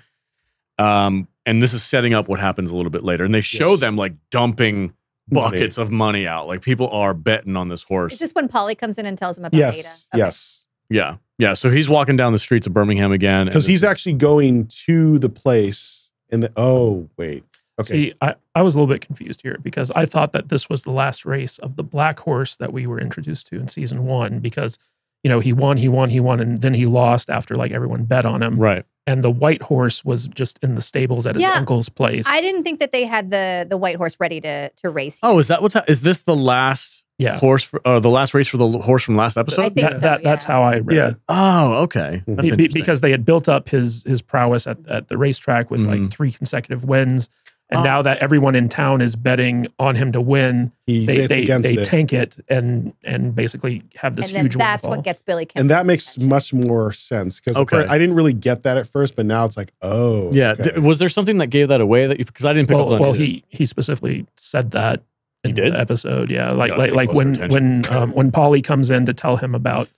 Um, and this is setting up what happens a little bit later. And they show Yes. them like dumping Money. buckets of money out. Like people are betting on this horse. It's just when Polly comes in and tells him about Yes. Ada. Okay. Yes. Yeah. Yeah. So he's walking down the streets of Birmingham again. Because he's is- actually going to the place in the oh wait. Okay. See, I, I was a little bit confused here because I thought that this was the last race of the black horse that we were introduced to in season one because, you know, he won, he won, he won, and then he lost after like everyone bet on him. right. And the white horse was just in the stables at his Yeah. uncle's place. I didn't think that they had the the white horse ready to to race. yet. Oh, is that what's, ha- is this the last yeah. horse, for, uh, the last race for the horse from last episode? I think That, so, that, That's how I read Yeah. it. oh, okay. Mhm. That's Be- be- interesting. because they had built up his his prowess at, at the racetrack with Mhm. like three consecutive wins. And Oh. now that everyone in town is betting on him to win, he they they, they it. tank it and and basically have this and then huge that's windfall. what gets Billy Kim. and that makes much more sense because Okay. I didn't really get that at first, but now it's like, oh, yeah. okay. D- was there something that gave that away that you, because I didn't pick well, up on well, it. he he specifically said that He in did? the episode. Yeah, like like like when closer when um, when Polly comes in to tell him about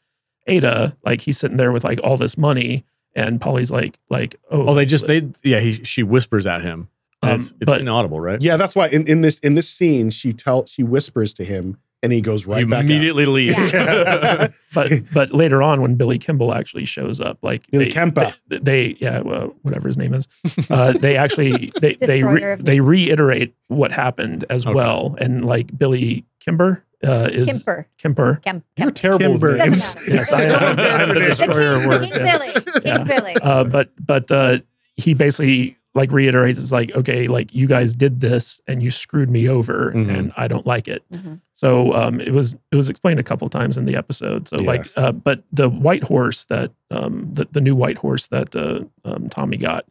Ada, like he's sitting there with like all this money, and Polly's like like oh Oh, they just they yeah. He she whispers at him. Um, it's it's but- inaudible, right? Yeah, that's why in, in this in this scene she tell she whispers to him and he goes right he back immediately leaves. Yeah. but but later on when Billy Kimball actually shows up, like Billy they, Kempa. they, they yeah well, whatever his name is, uh, they actually they they re, they reiterate what happened as Okay. well, and like Billy Kimber uh, is Kimper. Kimper. Kemp, You're Kemp. terrible with names. Yes, I am. I'm the The destroyer King, word. King yeah. Billy. King Yeah. Billy. Uh, but but uh, he basically like reiterates it's like okay like you guys did this and you screwed me over Mhm. and I don't like it. Mhm. So um, it was it was explained a couple times in the episode. So Yeah. like, uh, but the white horse that um, the the new white horse that uh, um, Tommy got,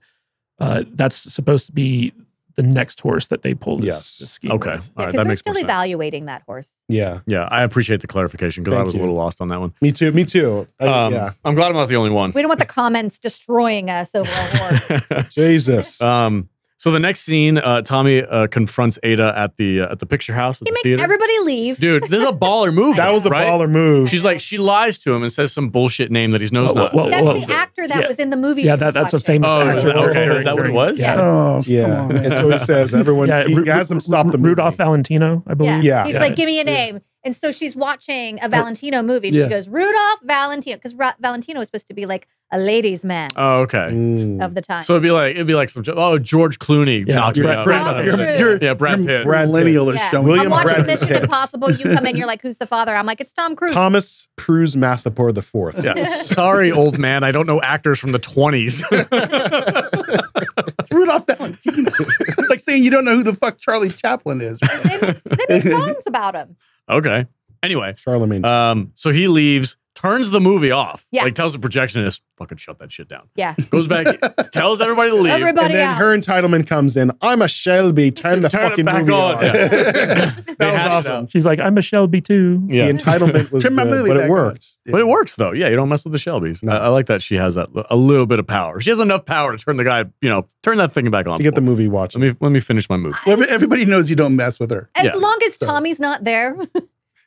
uh, that's supposed to be the next horse that they pulled this, Yes. this scheme Okay. with. All right. Because That they're makes still more sense. evaluating that horse. Yeah, Yeah, I appreciate the clarification because I was you. a little lost on that one. me too. Me too. I- Um, yeah, I'm glad I'm not the only one. We don't want the comments destroying us over a horse. Jesus. um, so the next scene, uh, Tommy uh, confronts Ada at the uh, at the picture house at he the makes theater. everybody leave. Dude, this is a baller move. that was the right? baller move. She's like, she lies to him and says some bullshit name that he knows Oh, not. well, That's well, the actor that yeah. was in the movie. Yeah, that, that's a famous Oh, actor. is that- okay, is that what it was? Yeah. Oh, come yeah, on, man. and so he says everyone. Yeah, he Ru- has them stop the movie. Rudolph Valentino, I believe. Yeah. He's Yeah. like, give me a name. And so she's watching a Valentino movie. And Yeah. She goes, Rudolph Valentino. Because Ra- Valentino is supposed to be like a ladies' man oh, okay. Mm. of the time. So it'd be like it'd be like some oh George Clooney Yeah, knocked me Brad- out. Brad- Tom you're- you're- yeah, Brad Your Pitt. Brad Pitt. millennial is Yeah. showing. William I'm watching Brad Mission Pitt. Impossible. You come in, you're like, who's the father? I'm like, it's Tom Cruise. Thomas Cruise Mapother the fourth. Yeah. Sorry, old man. I don't know actors from the 20s. Rudolph Valentino. it's like saying you don't know who the fuck Charlie Chaplin is. Right? they, make, they make songs about him. Okay. Anyway, Charlemagne. um, so he leaves, turns the movie off. Yeah. Like tells the projectionist, fucking shut that shit down. Yeah. Goes back, tells everybody to leave. Everybody and then out. her entitlement comes in. I'm a Shelby. Turn the Turn it fucking back movie on. on. Yeah. that They was awesome. She's like, I'm a Shelby too. Yeah. The entitlement was Turn my good, movie but it on. worked. But it works though. Yeah, you don't mess with the Shelbys. No. I, I like that she has that a little bit of power. She has enough power to turn the guy, you know, turn that thing back on. To get the movie watched. Let me let me finish my movie. Well, every- everybody knows you don't mess with her. As Yeah. long as So- Tommy's not there,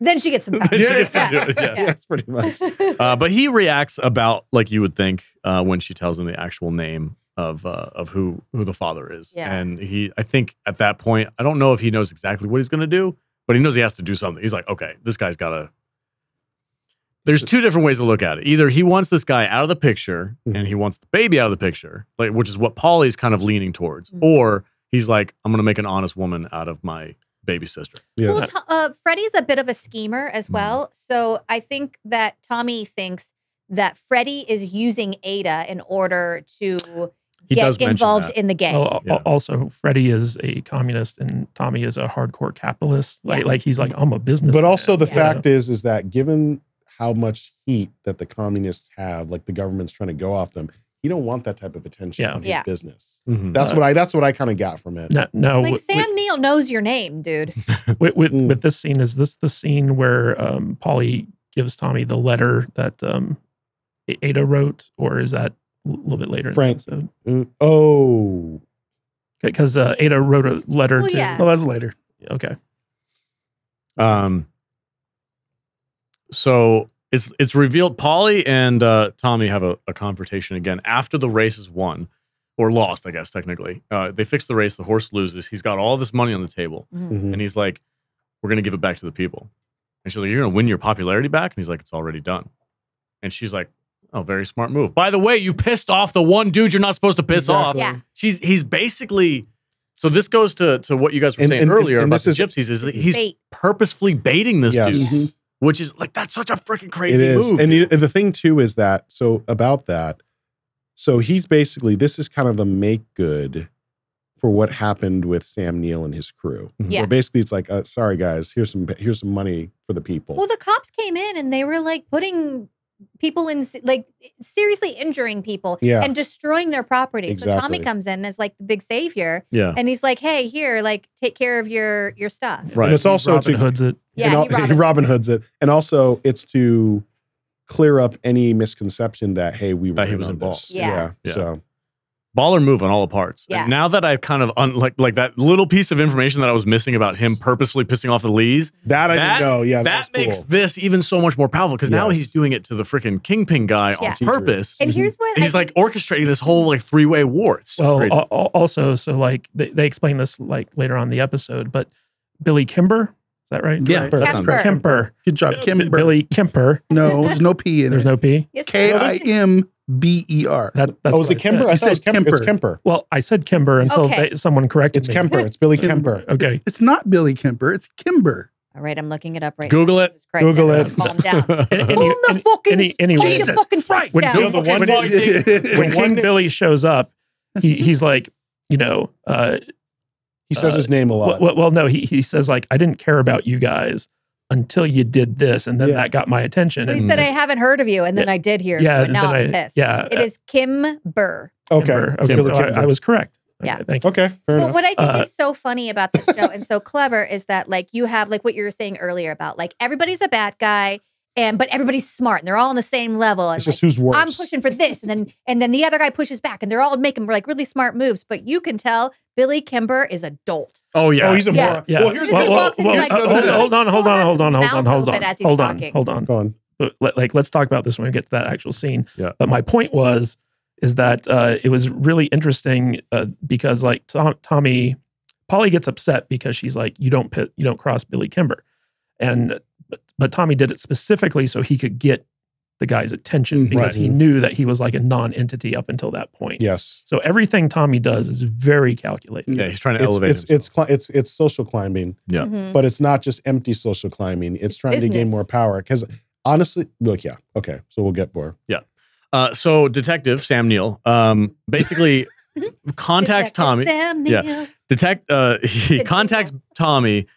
then she gets some power. Then she Yeah. do it, yeah. yes, pretty much. Uh, but he reacts about like you would think uh, when she tells him the actual name of uh, of who who the father is. Yeah. And he, I think at that point, I don't know if he knows exactly what he's going to do, but he knows he has to do something. He's like, okay, this guy's got to. There's two different ways to look at it. Either he wants this guy out of the picture Mhm. and he wants the baby out of the picture, like which is what Polly's kind of leaning towards, Mhm. or he's like, I'm going to make an honest woman out of my baby sister. Yeah. Well, To- uh, Freddie's a bit of a schemer as Mm. well. So I think that Tommy thinks that Freddie is using Ada in order to He does get mention involved that. in the game. Well, al- Yeah. also, Freddie is a communist and Tommy is a hardcore capitalist. Like, Yeah. like he's like, I'm a business. But also the Yeah. fact is, is that given how much heat that the communists have, like the government's trying to go off them, you don't want that type of attention Yeah. on his Yeah. business. Mhm. That's Uh, what I. That's what I kind of got from it. no, no like with, Sam Neill knows your name, dude. with, with, Mm. with this scene, is this the scene where um, Polly gives Tommy the letter that um, Ada wrote, or is that a little bit later? Frank. So, Mm, Oh, because uh, Ada wrote a letter Well, to. yeah. Well, that's later. Okay. Um. So it's it's revealed Polly and uh, Tommy have a, a confrontation again after the race is won or lost, I guess technically. Uh, they fix the race. The horse loses. He's got all this money on the table, Mhm. and he's like, "We're gonna give it back to the people." And she's like, "You're gonna win your popularity back?" And he's like, "It's already done." And she's like, "Oh, very smart move." By the way, you pissed off the one dude you're not supposed to piss off. Yeah. She's he's basically. So this goes to to what you guys were And- saying and- earlier and about this the is- gypsies. Is he's bait. purposefully baiting this Yes. dude, Mhm. Which is like that's such a freaking crazy is. move. And, dude. you- and the thing too is that so about that. So he's basically this is kind of a make good for what happened with Sam Neill and his crew. Yeah. Where basically it's like, uh, sorry guys, here's some here's some money for the people. Well, the cops came in and they were like putting people in, like seriously injuring people Yeah. and destroying their property. So Tommy comes in as like the big savior yeah, and he's like, hey, here, like take care of your your stuff. Right. And it's also Robin to Hood's it. Yeah, and he Robin- Robin Hood's it, and also it's to clear up any misconception that hey we were That he was on involved. this. Yeah. Yeah. So baller move on all the parts. Yeah. And now that I've kind of un- like like that little piece of information that I was missing about him purposely pissing off the Lees, That I That- didn't know. Yeah, that was makes cool. this even so much more powerful because now he's doing it to the freaking kingpin guy Yeah. on purpose. And mm-hmm. here's what He's I like orchestrating this whole like three way war. It's so Well, crazy. al- al- also, so like they, they explain this like later on in the episode, but Billy Kimber, is that right? yeah, Right. that sounds Kemper. Kemper. Good job, Kimber. Billy Kemper. No, there's no P in There's it. no P. Yes, K I M B E R. That, that's Oh, was what it I. Kemper? I You thought it was said Kemper. It's Kemper. Kemper. Well, I said Kimber until Okay. they, someone corrected It's me. It's Kemper. It's Billy Kimber. Kemper. Okay. It's, it's not Billy Kemper. It's Kimber. All right, I'm looking it up right now. Google now. it. Jesus Christ, Google everyone it. Calm down. And- and Calm the fucking any- anyway, Jesus fucking Christ. When. Bill- the one- when when one- King Billy shows up, he, he's like, you know, uh, He says Uh, his name a lot. well, well, no, he, he says like, I didn't care about you guys until you did this, and then Yeah. that got my attention. Well, he and, said I haven't heard of you, and then I did hear. yeah, but and now I'm I, pissed. yeah, It is Kim Burr. okay. Kimber. Okay, Billy so I, Kimber. I was correct. Okay, Yeah. thank you. Okay. Fair Well, enough. what I think Uh, is so funny about the show and so clever is that like you have like what you were saying earlier about like everybody's a bad guy and but everybody's smart and they're all on the same level and It's like, just who's worse. I'm pushing for this and then and then the other guy pushes back and they're all making like really smart moves but you can tell Billy Kimber is a dolt. oh yeah. Oh, he's a Yeah. moron. Yeah. Well, here's Well, the well, thing. well, like- uh, hold, hold on, hold on, hold on, hold on, hold on, open as he's hold on, hold on. Go on. But like, let's talk about this when we get to that actual scene. Yeah. But my point was, is that uh, it was really interesting uh, because like Tom, Tommy, Polly gets upset because she's like, you don't pit, you don't cross Billy Kimber, and but, but Tommy did it specifically so he could get the guy's attention Mhm. because Right. he knew that he was like a non-entity up until that point. Yes. So everything Tommy does is very calculated. yeah, he's trying to It's elevate it's it's, cli- it's it's social climbing, Yeah. Mhm. but it's not just empty social climbing. It's trying to gain more power. Because honestly, look, yeah, okay, so we'll get more. Yeah. Uh, so detective Sam Neill um, basically contacts Detective Tommy. Sam Yeah. Detect uh, he Good contacts. Tommy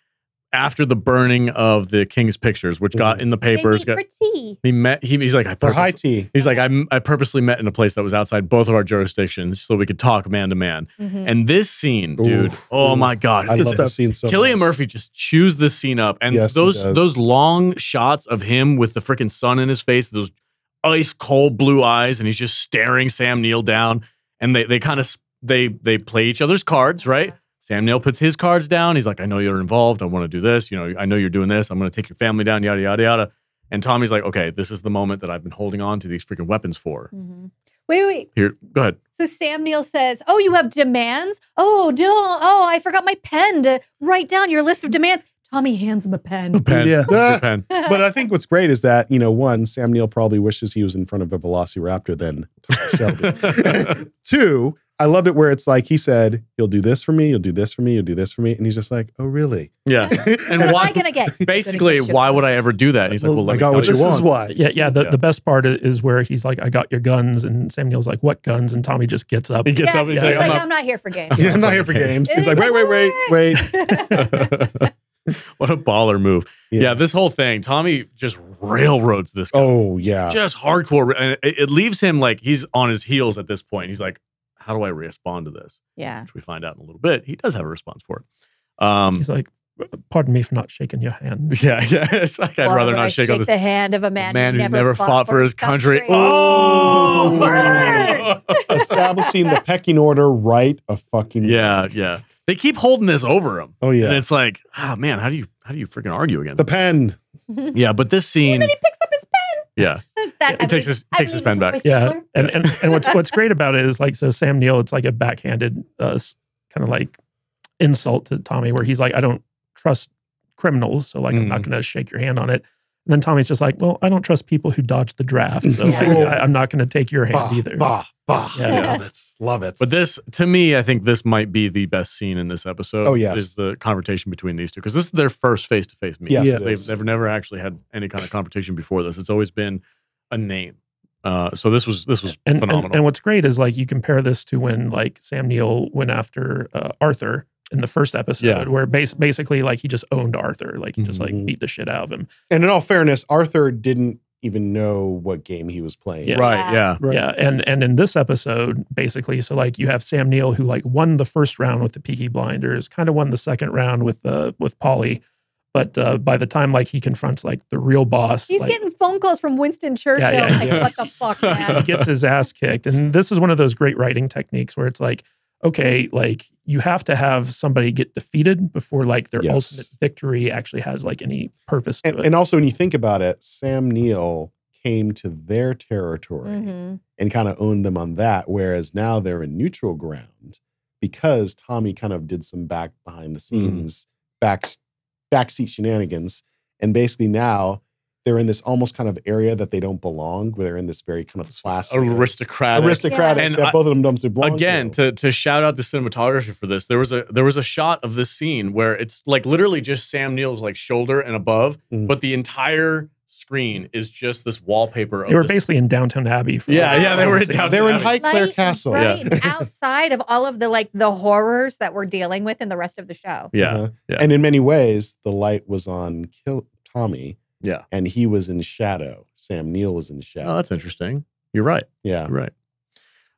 after the burning of the king's pictures, which got Mhm. in the They papers. meet Got, for tea. he met. He, he's like I For high tea. He's like I, I purposely met in a place that was outside both of our jurisdictions so we could talk man to man. Mhm. And this scene, dude, Ooh. oh Ooh. my god, I it's- love that scene so Cillian much. Murphy just chews this scene up, and Yes, he those does. those long shots of him with the freaking sun in his face, those ice cold blue eyes, and he's just staring Sam Neill down. And they they kind of they they play each other's cards, right? Sam Neill puts his cards down. He's like, I know you're involved. I want to do this. You know, I know you're doing this. I'm going to take your family down. Yada yada yada. And Tommy's like, okay, this is the moment that I've been holding on to these freaking weapons for. Mhm. Wait, wait. Here, go ahead. So Sam Neill says, "Oh, you have demands? Oh, don't. Oh, I forgot my pen to write down your list of demands." Tommy hands him a pen. A Pen. Yeah. Your pen. But I think what's great is that, you know, one, Sam Neill probably wishes he was in front of a Velociraptor than Shelby. Two, I loved it where it's like he said, You'll do this for me, you'll do this for me, you'll do this for me. And he's just like, Oh, really? yeah. And And what am? I gonna get? Basically, Gonna get why would I ever do that? And he's like, Well, well, let I me got tell what you. this you is why. Yeah, yeah. The, Yeah. the best part is where he's like, "I got your guns," and Sam Neill's like, "What guns?" And Tommy just gets up. He gets Yeah, up. He's he's like, like, I'm I'm, not. not here for games. Yeah, I'm not here for games. He's like, Wait, wait, wait, wait. what a baller move. Yeah. this whole thing, Tommy just railroads this guy. Oh, yeah. Just hardcore. And it, it leaves him like he's on his heels at this point. He's like, how do I respond to this? Yeah. Which we find out in a little bit. He does have a response for it. Um, He's like, "Pardon me for not shaking your hand." yeah, yeah. It's like, I'd Why rather would I not shake on this the hand of a man, man who who never fought for his country. Oh, Oh! Establishing the pecking order right a fucking yeah, yeah. They keep holding this over him. Oh, yeah. And it's like, oh man, how do you how do you freaking argue against the it? pen. Yeah, but this scene, And then he picks up his pen. Yeah. Says that, He I takes mean- his- takes his pen back. my Yeah, stapler. and and and what's what's great about it is like so Sam Neill, it's like a backhanded, uh, kind of like insult to Tommy, where he's like, "I don't trust criminals, so like I'm not Mhm. going to shake your hand on it." And then Tommy's just like, "Well, I don't trust people who dodge the draft, so Yeah. like, I, I'm not going to take your hand Bah, either." bah, bah. Yeah. Love it. Love it. But this, to me, I think this might be the best scene in this episode. Oh, yes. is the confrontation between these two because this is their first face to face meeting. Yes, Yeah. they've never never actually had any kind of confrontation before this. It's always been a name. Uh, so this was this was and, and phenomenal. and what's great is like you compare this to when like Sam Neill went after uh, Arthur in the first episode, Yeah. where base, basically like he just owned Arthur, like he just like Mhm. beat the shit out of him. And in all fairness, Arthur didn't even know what game he was playing. Yeah. right, Yeah. yeah, Right. Yeah, and and in this episode, basically, so like you have Sam Neill who like won the first round with the Peaky Blinders, kind of won the second round with the with Polly, but uh, by the time like he confronts like the real boss, He's like, getting phone calls from Winston Churchill. yeah, like, yeah. what the fuck, he gets his ass kicked. And this is one of those great writing techniques where it's like, okay, like you have to have somebody get defeated before like their Yes. ultimate victory actually has like any purpose to And, it. and also, when you think about it, Sam Neill came to their territory Mhm. and kind of owned them on that, whereas now they're in neutral ground because Tommy kind of did some back behind the scenes, back backseat shenanigans, and basically now they're in this almost kind of area that they don't belong, where they're in this very kind of classy, aristocratic. aristocratic And that I- both of them don't belong Again, to. to to shout out the cinematography for this, there was a there was a shot of this scene where it's like literally just Sam Neill's like shoulder and above, Mhm. but the entire screen is just this wallpaper. Of they were this- basically in Downton Abbey. For Yeah, like, yeah, they were in scene. Downton They were in Abbey. Highclere Light Castle. Right outside of all of the like the horrors that we're dealing with in the rest of the show. yeah, Uh-huh. yeah. And in many ways, the light was on Kill Tommy, yeah. and he was in shadow. Sam Neill was in shadow. Oh, that's interesting. You're right. yeah. You're right.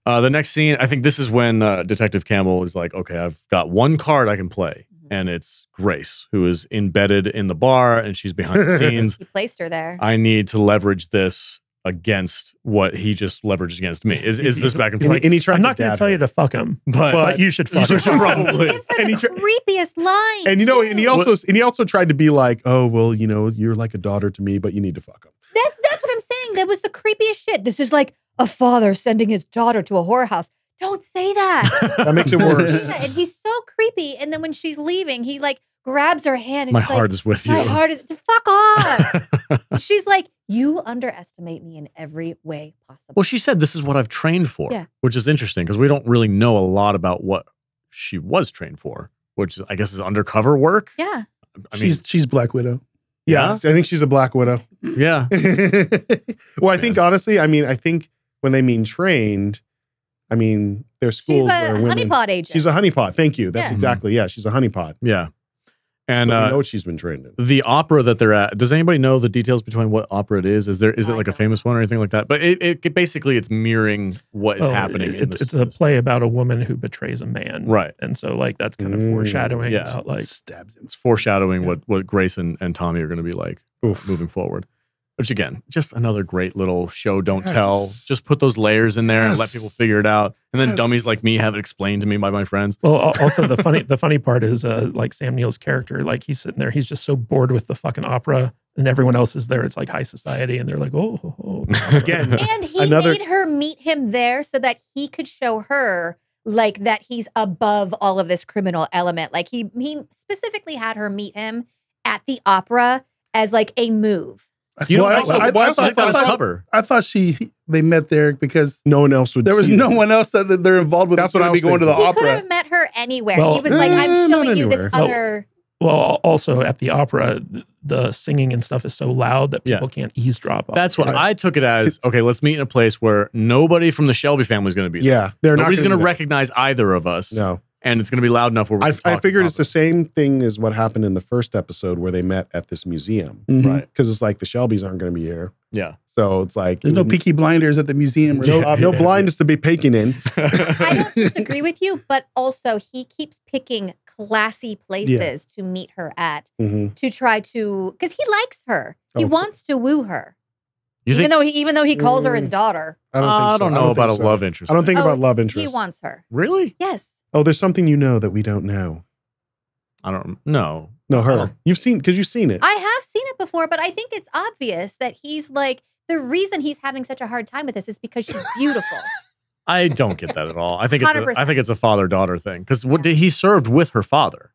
Uh, the next scene, I think this is when uh, Detective Campbell is like, okay, I've got one card I can play, Mhm. and it's Grace, who is embedded in the bar and she's behind the scenes. He placed her there. I need to leverage this against what he just leveraged against me. Is, is this back and And, forth? and he tried I'm not going to tell her. you to fuck him, But, but, you should you him. should probably. Give and the he tr- creepiest line. And you know, and he also and he also tried to be like, oh well, you know, you're like a daughter to me, but you need to fuck him. That's that's what I'm saying. That was the creepiest shit. This is like a father sending his daughter to a whorehouse. Don't say that. That makes it worse. And he's so creepy. And then when she's leaving, he like grabs her hand and My heart like, is with you. My heart is fuck off. she's like, you underestimate me in every way possible. well, she said this is what I've trained for, Yeah. which is interesting because we don't really know a lot about what she was trained for, which I guess is undercover work. yeah. I mean, she's she's Black Widow. Yeah, I think she's a black widow. yeah. well, I think honestly, I mean, I think when they mean trained, I mean there's She's schools a where women. honeypot agent. She's a honeypot. Thank you. That's Yeah. exactly yeah. She's a honeypot. Yeah. And so we uh, know what she's been trained in. the opera that they're at, does anybody know the details between what opera it is? Is there is it like a famous one or anything like that? But it, it, it basically it's mirroring what is Oh, happening. in It's, this- it's a play about a woman who betrays a man, right. And so like that's kind of Mm, foreshadowing yeah. about like stabs him. It's foreshadowing Yeah. what what Grace and, and Tommy are going to be like Oof. moving forward. Which again, just another great little show. Don't tell. Just put those layers in there and let people figure it out. And then Yes. dummies like me have it explained to me by my friends. Well, also the funny the funny part is uh like Sam Neill's character, like he's sitting there, he's just so bored with the fucking opera, and everyone else is there. It's like high society, and they're like, oh, oh, oh. Again, and he Another- made her meet him there so that he could show her like that he's above all of this criminal element. Like he he specifically had her meet him at the opera as like a move. You know, Well, I- also, I- I I, thought- think that I thought- cover. I thought she they met there because no one else would. there was see no them. one else that, that they're involved with. That's that's what what I be was going to the He could opera. have met her anywhere. Well- he was like, I'm showing you this. Well, other. Well, also at the opera, the singing and stuff is so loud that Yeah. people can't eavesdrop. off That's what it. I took it as. Okay, let's meet in a place where nobody from the Shelby family is going to be. there. Yeah, they're Nobody's not going to recognize either of us. No, And it's going to be loud enough where we I, can I talk figured about it's the same thing as what happened in the first episode where they met at this museum Mhm. Right. because it's like the Shelbys aren't going to be here, Yeah. so it's like There's no even- Peaky Blinders at the museum. or the no, opera. no blindness to be peeking in. I don't disagree with you, but also he keeps picking classy places to meet her at Mhm. to try to because he likes her. He Oh. wants to woo her, You even think? though he even though he calls her his Mm. daughter. I don't, Uh, think I don't know about think a love interest. I don't think Oh, about love interest. He wants her. really. Yes. Oh, there's something you know that we don't know. I don't know. No, her. Oh. You've seen because you've seen it. I have seen it before, but I think it's obvious that he's like the reason he's having such a hard time with this is because she's beautiful. I don't get that at all. I think it's a, I think it's a father daughter thing because what did he served with her father?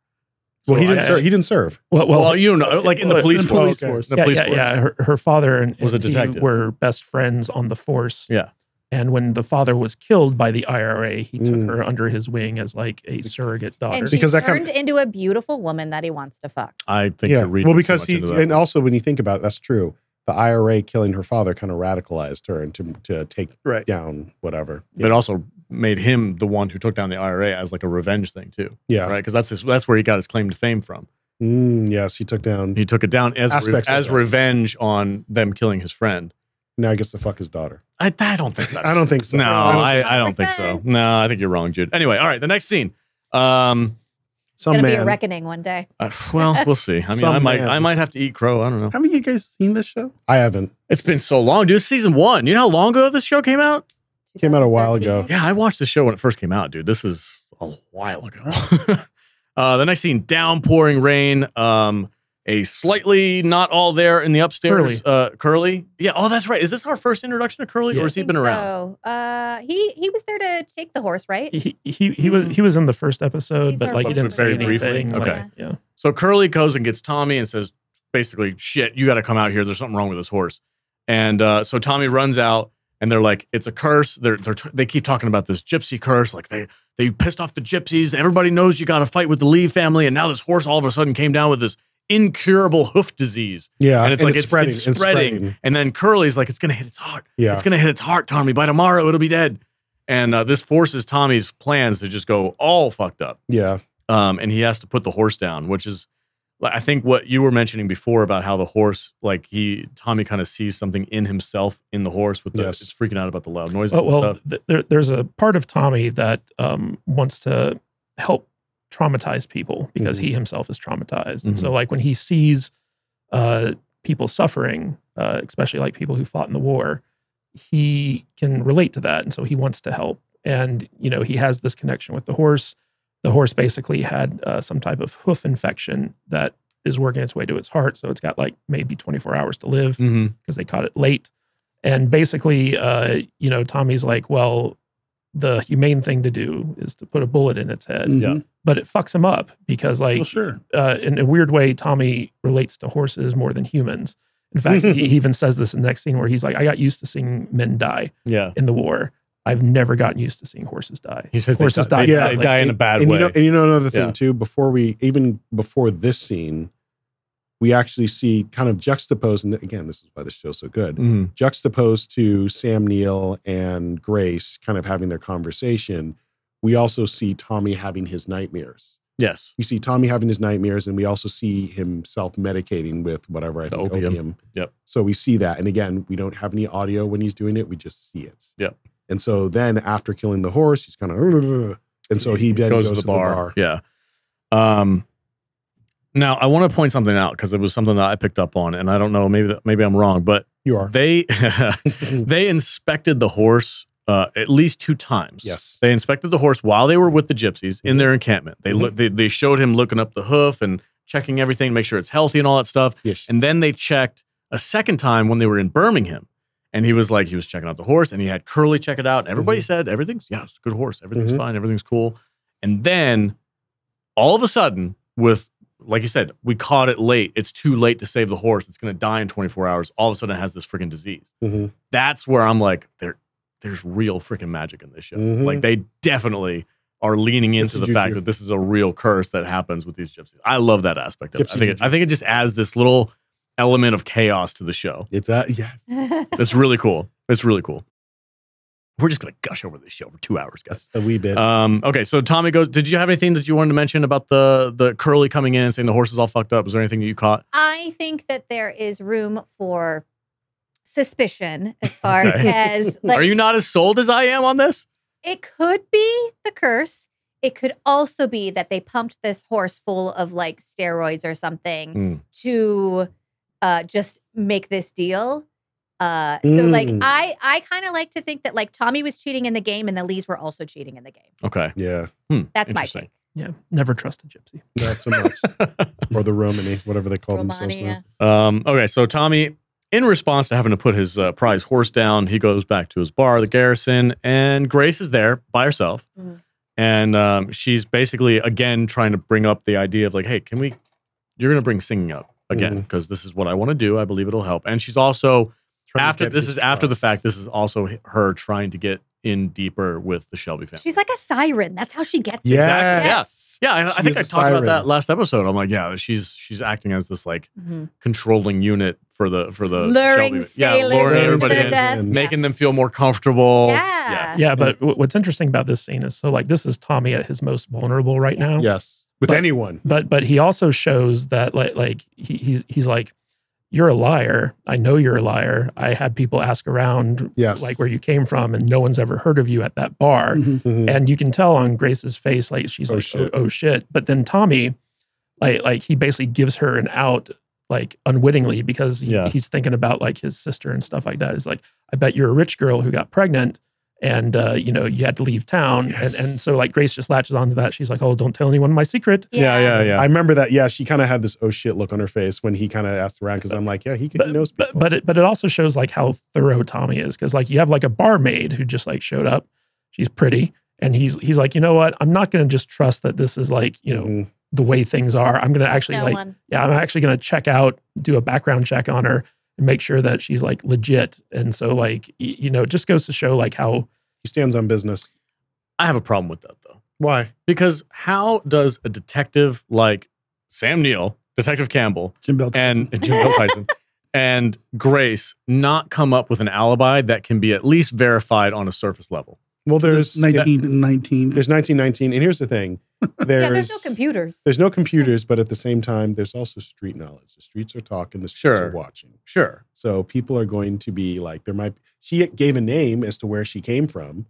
well, he didn't. I- serve. He didn't serve. well, Well, well, you know, uh, like in the police in force. police okay. force. The yeah, police yeah, force. yeah. Her, her father and, Was a and he detective. were best friends on the force. Yeah. And when the father was killed by the IRA, he took Mm. her under his wing as like a surrogate daughter. and she Because that turned kind into a beautiful woman that he wants to fuck. I think yeah. you're reading. Well, too because much he into that. and also when you think about it, that's true. The IRA killing her father kind of radicalized her into to take Right. down whatever. but also made him the one who took down the IRA as like a revenge thing too, Yeah. right? Because that's his, that's where he got his claim to fame from. Mm, yes, he took down. He took it down as re- as revenge on them killing his friend. Now he gets to fuck his daughter. I, I don't think that. I don't think so. No, I don't- I, I don't think so. No, I think you're wrong, Jude. Anyway, all right, the next scene. Um, Some gonna be a reckoning one day. Uh, well, we'll see. I mean, Some I might, man. I might have to eat crow. I don't know. Haven't you guys seen this show? I haven't. It's been so long, dude. It's season one. You know how long ago this show came out? Came out a while ago. Yeah, I watched the show when it first came out, dude. This is a while ago. uh, the next scene, downpouring rain. Um, a slightly not all there in the upstairs. Uh, Curly. Yeah. Oh, that's right. Is this our first introduction to Curly, Yeah. or has he been around? So, uh, he he was there to take the horse, right? He he he was he was in the first episode, but like he didn't say Very briefly? anything. Okay. like, yeah. So Curly goes and gets Tommy and says, basically, shit, you got to come out here. There's something wrong with this horse. And uh, so Tommy runs out and they're like, it's a curse. They're, they're they keep talking about this gypsy curse. Like they they pissed off the gypsies. Everybody knows you got to fight with the Lee family. And now this horse all of a sudden came down with this incurable hoof disease. Yeah, And it's like, it's- it's spreading. And then Curly's like, it's going to hit its heart. Yeah, It's going to hit its heart, Tommy. By tomorrow, it'll be dead. And uh, this forces Tommy's plans to just go all fucked up yeah, um, and he has to put the horse down, which is, I think what you were mentioning before about how the horse, like he Tommy, kind of sees something in himself in the horse with the Yes. it's freaking out about the loud noises Oh, and well, stuff. th- there, there's a part of Tommy that um, wants to help traumatize people because he himself is traumatized. And so, like when he sees uh, people suffering, uh, especially like people who fought in the war, he can relate to that, and so he wants to help. And you know, he has this connection with the horse. The horse basically had uh, some type of hoof infection that is working its way to its heart, so it's got like maybe 24 hours to live because they caught it late. And basically, uh, you know, Tommy's like, well, the humane thing to do is to put a bullet in its head, Yeah. Mhm. but it fucks him up because, like, Well, sure. uh, in a weird way, Tommy relates to horses more than humans. In fact, he, he even says this in the next scene where he's like, I got used to seeing men die Yeah. in the war. I've never gotten used to seeing horses die. He says horses die, die they, badly. they die in a bad and way. You know, and you know another thing Yeah. too. Before we even before this scene, we actually see kind of juxtaposed. And again, this is why this show's so good. Mhm. Juxtaposed to Sam Neill and Grace, kind of having their conversation. We also see Tommy having his nightmares. Yes. We see Tommy having his nightmares, and we also see him self medicating with whatever I The think opium. opium. Yep. So we see that, and again, we don't have any audio when he's doing it. We just see it. Yep. And so then after killing the horse, he's kind of, and so he then goes, to the bar. Yeah. Um. Now I want to point something out because it was something that I picked up on, and I don't know, maybe maybe I'm wrong, but You are. they they inspected the horse uh, at least two times. Yes. They inspected the horse while they were with the gypsies in their encampment. They Mhm. look they, they showed him looking up the hoof and checking everything to make sure it's healthy and all that stuff. Yes. And then they checked a second time when they were in Birmingham. And he was like, he was checking out the horse and he had Curly check it out. And everybody said, everything's, yeah, it's a good horse. Everything's Mhm. fine. Everything's cool. And then all of a sudden, with, like you said, we caught it late. It's too late to save the horse. It's going to die in 24 hours. All of a sudden, it has this freaking disease. Mhm. That's where I'm like, there, there's real freaking magic in this show. Mhm. Like they definitely are leaning into Gypsy the fact that this is a real curse that happens with these gypsies. I love that aspect of it. I think it. I think it just adds this little element of chaos to the show. It's a yes. It's really cool. It's really cool. We're just gonna gush over this show for two hours, guys. That's a wee bit. Um, okay, so Tommy goes. Did you have anything that you wanted to mention about the the Curly coming in and saying the horse is all fucked up? Was there anything that you caught? I think that there is room for suspicion as far Okay. as like Are you not as sold as I am on this? it could be the curse. It could also be that they pumped this horse full of like steroids or something Mm. to uh, just make this deal. Uh, so like Mm. I I kind of like to think that like Tommy was cheating in the game and the Lees were also cheating in the game. Okay. yeah, Hmm, That's my interesting. take. Yeah, never trust a gypsy. not so much. or the Romany, whatever they call themselves. Romania. now. Um, okay, so Tommy, in response to having to put his uh, prize horse down, he goes back to his bar, the Garrison, and Grace is there by herself, Mhm. and um, she's basically again trying to bring up the idea of like, hey, can we? You're going to bring singing up again because this is what I want to do. I believe it'll help. And she's also Trying to after get this his is after the fact. This is also her trying to get in deeper with the Shelby family. She's like a siren. That's how she gets it. Exactly, yeah. Yes. yeah, I, I think I I a talked about that last episode. I'm like, yeah, she's she's acting as this like Mhm. controlling unit for the for the Luring Shelby- sailors yeah, luring into everybody their in, death. and making them feel more comfortable. Yeah. Yeah, but what's interesting about this scene is so like this is Tommy at his most vulnerable right now. Yes. With But- anyone. But but he also shows that like like he, he's he's like, you're a liar. I know you're a liar. I had people ask around, Yes. like where you came from, and no one's ever heard of you at that bar. Mhm. Mhm. And you can tell on Grace's face, like she's Oh, like, shit. Oh, oh shit. But then Tommy, like, like he basically gives her an out, like unwittingly, because he, Yeah. he's thinking about like his sister and stuff like that. Is like, I bet you're a rich girl who got pregnant, and uh, you know you had to leave town, Yes. and and so like Grace just latches onto that. She's like, oh, don't tell anyone my secret. Yeah, yeah, yeah. I remember that. Yeah, she kind of had this oh shit look on her face when he kind of asked around because I'm like, yeah, he, he But, knows people. but but it but it also shows like how thorough Tommy is because like you have like a barmaid who just like showed up. She's pretty, and he's he's like, you know what? I'm not going to just trust that this is like you know Mhm. the way things are. I'm going to actually no like one. yeah, I'm actually going to check out, do a background check on her, and make sure that she's like legit. And so like you know, it just goes to show like how he stands on business. I have a problem with that though. Why? Because how does a detective like Sam Neill, Detective Campbell, Jim Bell and uh, Tyson. Jim Bill Tyson and Grace not come up with an alibi that can be at least verified on a surface level? Well, There's there's 19 19. there's 1919, and here's the thing: there's yeah, there's no computers. there's no computers, but at the same time, there's also street knowledge. The streets are talking, the streets Sure. are watching. Sure. So people are going to be like, there might. She gave a name as to where she came from.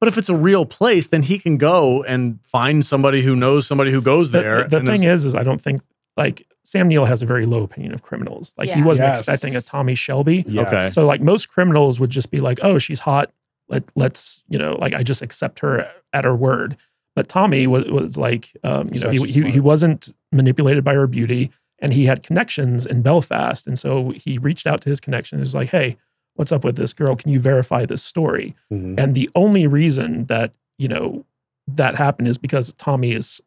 But if it's a real place, then he can go and find somebody who knows somebody who goes the, there. the, the and thing is, is I don't think like Sam Neill has a very low opinion of criminals. Like he wasn't Yes. expecting a Tommy Shelby. Okay. So like most criminals would just be like, oh, she's hot. Let let's you know like I just accept her at her word. But Tommy was was like um, you know he, he he wasn't manipulated by her beauty, and he had connections in Belfast, and so he reached out to his connections. He's like, hey, what's up with this girl? Can you verify this story? Mhm. And the only reason that you know that happened is because Tommy is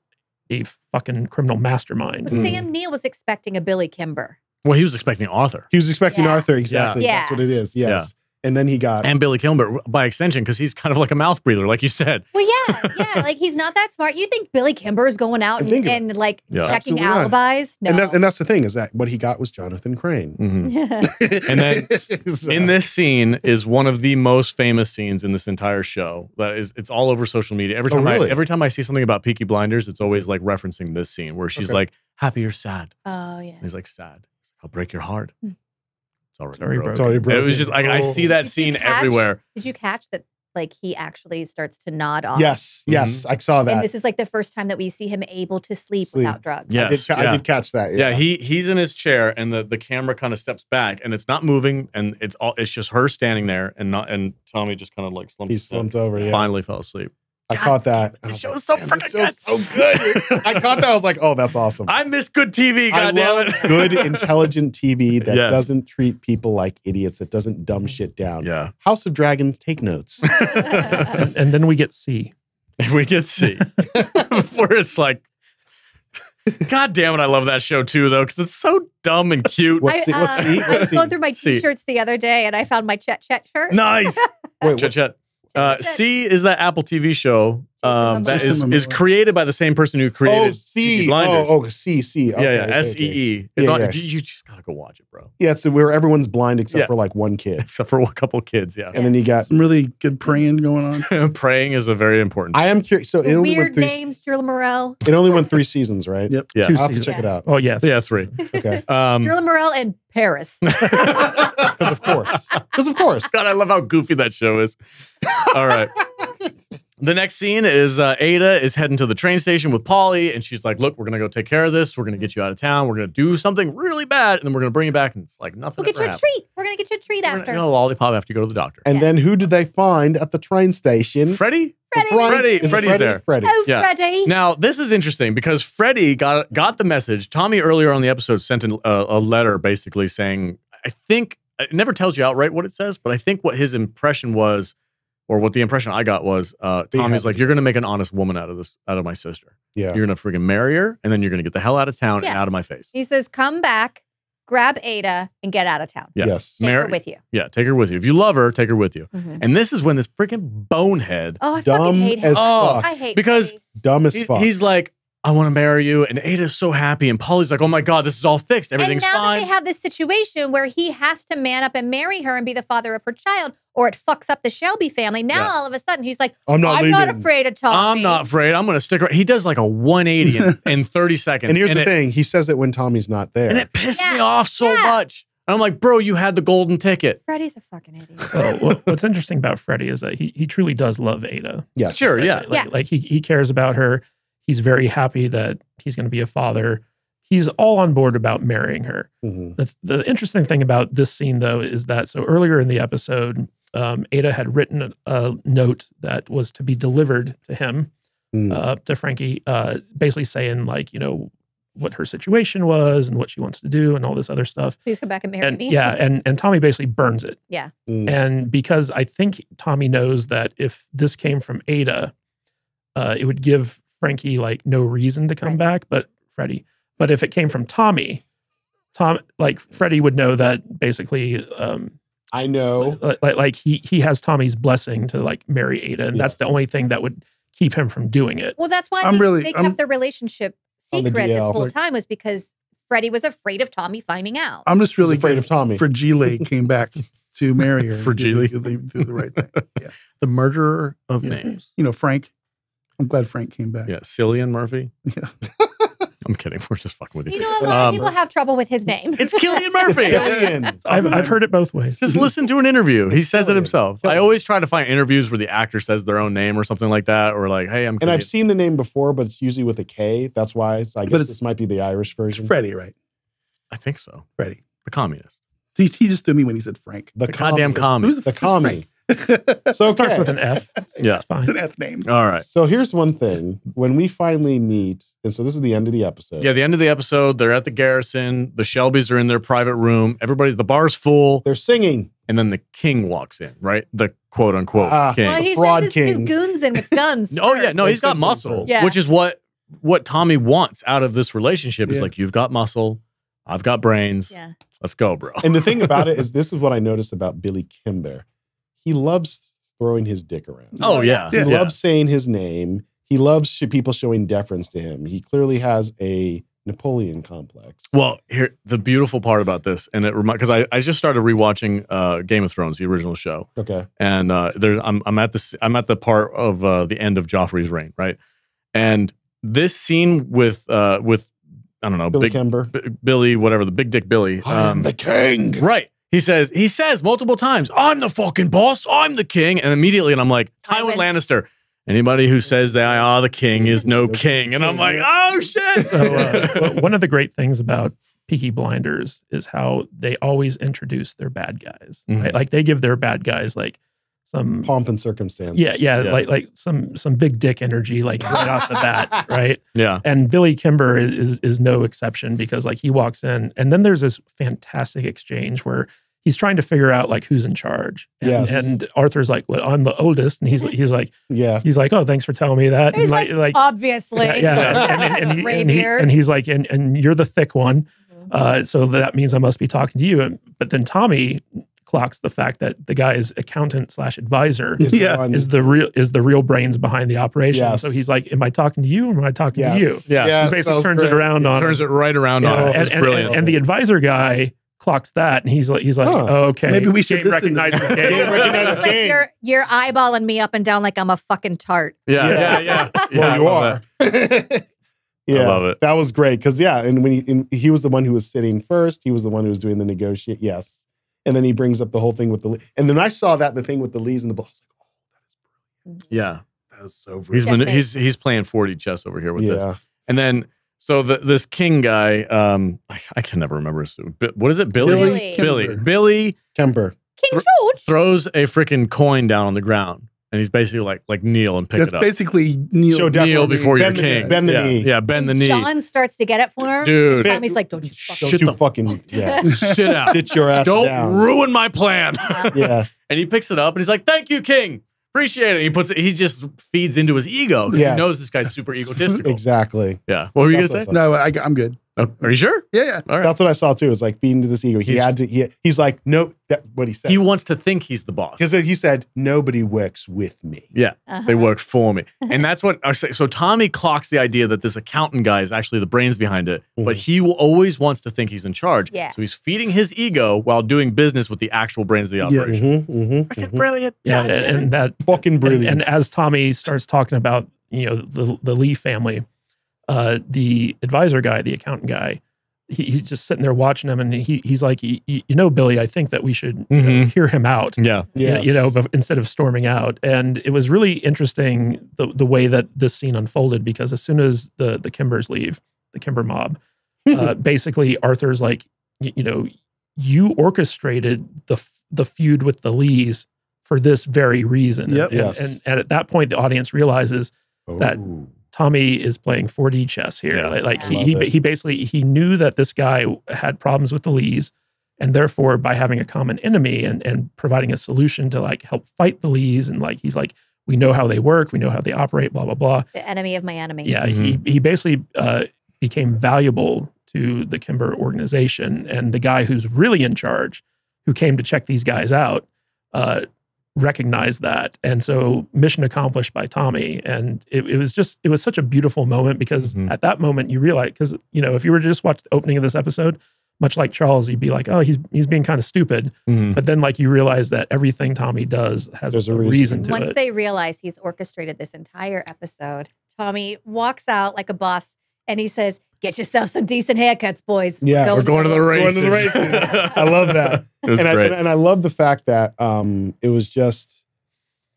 a fucking criminal mastermind. But Mm. Sam Neill was expecting a Billy Kimber. well, he was expecting Arthur He was expecting Yeah. Arthur exactly. Yeah. That's what it is. Yes. And then he got and Billy Kilmer by extension because he's kind of like a mouth breather, like you said. Well, yeah, yeah. Like he's not that smart. You think Billy Kimber is going out and, and like Yeah. checking Absolutely not. alibis? No. and that's and that's the thing is that what he got was Jonathan Crane. Mhm. And then So- in this scene is one of the most famous scenes in this entire show. That is, it's all over social media. Every Oh, time really? I every time I see something about Peaky Blinders, it's always like referencing this scene where she's Okay. like happy or sad. oh yeah. And he's like sad. I'll break your heart. It's already, Sorry, broken. It was just like I see that Did you scene catch- everywhere. Did you catch that? Like he actually starts to nod off. Yes, mm-hmm. yes, I saw that. And that. this is like the first time that we see him able to sleep, Sleep. without drugs. Yeah. I did, Yes, ca- I yeah. did catch that. Yeah, he he's in his chair and the, the camera kind of steps back and it's not moving and it's all it's just her standing there and not and Tommy just kind of like slumped. he slumped over. Yeah, Finally fell asleep. I God caught that. damn it, I was show is so freaking this show's so good. I caught that. I was like, oh, that's awesome. I miss good TV. I God damn love it. good, intelligent TV that Yes. doesn't treat people like idiots, that doesn't dumb shit down. yeah. House of Dragons, take notes. and, and then we get See. we get See, where it's like, God damn it, I love that show too, though, because it's so dumb and cute. What I, C- what uh, C- I what was See? going through my See. t-shirts the other day and I found my Chet Chet shirt. Nice. Wait, Chet, Chet. Uh. See is that Apple TV show um, that Jason is, created by the same person who oh, created See. Peaky Blinders. Oh, oh, See, See. Okay, yeah, yeah, okay, S E okay. E. It's Yeah, on. yeah. You, you just gotta go watch it, bro. Yeah, so where everyone's blind except Yeah. for like one kid. Except for a couple kids, yeah. And then you got, Some really good praying going on. Praying is a very important. I am curious. So it only, Weird went three, names, Jerlamarel. it only went three seasons, right? Yep. yeah, Two I'll have to seasons. check it out. Oh yeah, yeah, three. Okay. Um, Jerlamarel and Paris. Because of course. Because of course. God, I love how goofy that show is. All right. The next scene is uh, Ada is heading to the train station with Polly, and she's like, "Look, we're gonna go take care of this. We're gonna get you out of town. We're gonna do something really bad, and then we're gonna bring you back." And it's like nothing. We'll get ever you a happened. treat. We're gonna get you a treat We're gonna- after. You know, lollipop after you go to the doctor. And Yeah. then who did they find at the train station? Freddie. Freddie. Brian- Freddie- is Freddie? there. Freddie. Oh, Yeah. Freddie. Now this is interesting because Freddie got got the message. Tommy earlier on the episode sent an, a, a letter basically saying, "I think it never tells you outright what it says, but I think what his impression was." Or what the impression I got was, uh, Tommy's like, "You're gonna make an honest woman out of this, out of my sister. Yeah. You're gonna freaking marry her, and then you're gonna get the hell out of town and out of my face. he says, "Come back, grab Ada, and get out of town. Yeah. Yes. Take Mar- her with you." Yeah, take her with you. If you love her, take her with you. Mhm. And this is when this freaking bonehead, Oh, I Dumb fucking hate him. as Oh, fuck. I hate because- Freddie. Dumb as he- fuck. he's like, "I want to marry you," and Ada's so happy, and Polly's like, "Oh my god, this is all fixed. Everything's and now fine." that they have this situation where he has to man up and marry her and be the father of her child, or it fucks up the Shelby family. Now Yeah. all of a sudden he's like, I'm not I'm leaving. not afraid of Tommy. I'm not afraid. I'm going to stick around. He does like a 180 in, in 30 seconds. And here's the it, thing: he says it when Tommy's not there. And it pissed me off so yeah. much. And I'm like, bro, you had the golden ticket. Freddie's a fucking idiot. Well, what- what's interesting about Freddie is that he he truly does love Ada. Yeah. Sure, Like- yeah. Like, Yeah. like he he cares about her. He's very happy that he's going to be a father. He's all on board about marrying her. Mhm. The, the interesting thing about this scene, though, is that so earlier in the episode, um, Ada had written a, a note that was to be delivered to him, Mm. uh, to Frankie, uh, basically saying like, you know, what her situation was and what she wants to do and all this other stuff. Please come back and marry And me. yeah, and and Tommy basically burns it. Mm. And because I think Tommy knows that if this came from Ada, uh, it would give Frankie like no reason to come Right. back, but Freddie. But if it came from Tommy, Tom like Freddie would know that basically um I know. like, like like he he has Tommy's blessing to like marry Ada, and that's the only thing that would keep him from doing it. Well, that's why I'm they, really- they I'm- kept their relationship On the secret this whole Like- time was because Freddie was afraid of Tommy finding out. I'm just really afraid of Tommy. For Fragile came back to marry her. Fragile. Do, the- do the right thing. Yeah. The murderer of Yeah. names. You know, Frank. I'm glad Frank came back. Yeah, Cillian Murphy. Yeah. I'm kidding. We're just fucking with you. You know, a lot Um, of people have trouble with his name. It's Cillian Murphy. Alien. I've, I've heard it both ways. Just listen to an interview. He says it Killian. himself. I always try to find interviews where the actor says their own name or something like that, or like, "Hey, I'm." And I've seen the name before, but it's usually with a K. That's why. It's, I guess it's- this might be the Irish version. It's version. Freddie, right? I think so. Freddie. The communist. He, he just threw me when he said Frank. The, The goddamn commie. commie. Who's The commie. Frank? So It starts with an F. Yeah. It's fine. It's an F name. All right. So here's one thing. When we finally meet, and so this is the end of the episode. Yeah, the end of the episode, they're at the garrison. The Shelbys are in their private room. Everybody's the bar's full, They're singing. and then the king walks in. Right, the quote unquote Ah. king. well, he Fraud sent his king. two goons in with guns. oh yeah, no, he's got sent him muscle. Yeah. which is what what Tommy wants out of this relationship. Is Yeah. like you've got muscle, I've got brains. Yeah. Let's go, bro. And the thing about it is, this is what I noticed about Billy Kimber. He loves throwing his dick around. oh yeah, He Yeah. loves saying his name. He loves sh- people showing deference to him. He clearly has a Napoleon complex. Well, here the beautiful part about this, and it reminds because I, I just started rewatching uh, Game of Thrones, the original show, Okay. and uh, there I'm I'm at this I'm at the part of uh, the end of Joffrey's reign, right? And this scene with uh, with I don't know Billy big Kimber. B- Billy whatever the big dick Billy, um, the king. right? He says he says multiple times, "I'm the fucking boss, I'm the king," and immediately, and I'm like Tywin Tywin. Lannister. Anybody who says that ah the king is no king, and I'm like, oh shit. So, uh, one of the great things about Peaky Blinders is how they always introduce their bad guys. Mhm. Right? Like they give their bad guys like some Pomp and circumstance. yeah, yeah, Yeah. like like some some big dick energy like right off the bat, right? yeah, And Billy Kimber is, is is no exception because like he walks in and then there's this fantastic exchange where he's trying to figure out like who's in charge. And, Yes. and Arthur's like, well, I'm the oldest, and he's he's like Yeah. he's like, oh, thanks for telling me that. He's And like, obviously. yeah, yeah. And, and, and, he, and, he- and he's like, and, and you're the thick one. Uh, so that means I must be talking to you. And- But then Tommy clocks the fact that the guy is accountant slash advisor Is the Yeah. one- is the real is the real brains behind the operation. Yes. So he's like, am I talking to you or am I talking to you? yes. Yeah. Yes, he basically was turns it great. around on turns him. it right around Yeah, on. him. and, and, brilliant. and, and the advisor guy clocks that, and he's like, he's like, Huh. oh, okay, Maybe we should game listen to this. game. Game recognizes It's like game. you're you're eyeballing me up and down like I'm a fucking tart. yeah, Yeah. yeah, yeah, yeah. well, I you love are. that. yeah, love it. That was great because yeah, and when he and he was the one who was sitting first, he was the one who was doing the negotiate. Yes, and then he brings up the whole thing with the and then I saw that the thing with the Lees and the balls. Yeah, That was so he's brilliant. manu- Checkmate. he's he's playing 4D chess over here with this. yeah, And then so the, this king guy, um, I, I can never remember his Bi- what is it? Billy. Billy. Billy. Kimber. Billy Kemper. King Thro- George. throws a freaking coin down on the ground, and he's basically like like kneel and pick That's it up. basically kneel. Show definitely kneel before you're bend the- king. bend the yeah, knee. Yeah, bend the knee, John starts to get it for him. dude. Tommy's like, don't you fucking Don't the you fucking yeah. Sit out. Sit your ass Don't down. ruin my plan. yeah, and he picks it up and he's like, "Thank you, King. Appreciate it." He puts it. He just feeds into his ego because Yes. he knows this guy's super egotistical. exactly. Yeah. What were you That's gonna say? I No, I, I'm good. Oh, are you sure? Yeah, yeah. All right. That's what I saw too. It's like feeding to this ego. He He's- had to. He, he's like, no. That what he said. he wants to think he's the boss. because he said nobody works with me. Yeah. Uh-huh. They work for me. And that's what I say. So Tommy clocks the idea that this accountant guy is actually the brains behind it, but Mhm. he will always wants to think he's in charge. Yeah. So he's feeding his ego while doing business with the actual brains of the Yeah. operation. Mm-hmm, mm-hmm, Fucking brilliant. Yeah, God and, and that Fucking brilliant. And, and as Tommy starts talking about, you know, the the Lee family, uh, the advisor guy, the accountant guy, he, he's just sitting there watching him, and he he's like, "Y- y- you know, Billy, I think that we should you know, Mhm. hear him out. Yeah. Yeah, you know, but instead of storming out. And it was really interesting the the way that this scene unfolded because as soon as the the Kimbers leave, the Kimber mob, uh, basically Arthur's like, y- you know, you orchestrated the f- the feud with the Lees for this very reason. Yep. And, Yes. and, and at that point, the audience realizes that- Ooh. Tommy is playing 4D chess here. Yeah. Like, like he he, it. he basically he knew that this guy had problems with the Lees, and therefore by having a common enemy and and providing a solution to like help fight the Lees, and like he's like we know how they work, we know how they operate, blah blah blah. The enemy of my enemy. Yeah, Mm-hmm. he he basically uh, became valuable to the Kimber organization, and the guy who's really in charge, who came to check these guys out, uh, recognized that, and so mission accomplished by Tommy. And it, it was just it was such a beautiful moment because Mhm. at that moment you realize because you know if you were to just watch the opening of this episode. Much like Charles, you'd be like, "Oh, he's he's being kind of stupid," Mhm. but then like you realize that everything Tommy does has There's a, a reason. reason to Once it. they realize he's orchestrated this entire episode, Tommy walks out like a boss and he says, Get yourself some decent haircuts, boys. Yeah, We're going to the races. Going to the races. I love that. It was and, I, great. and I love the fact that um, it was just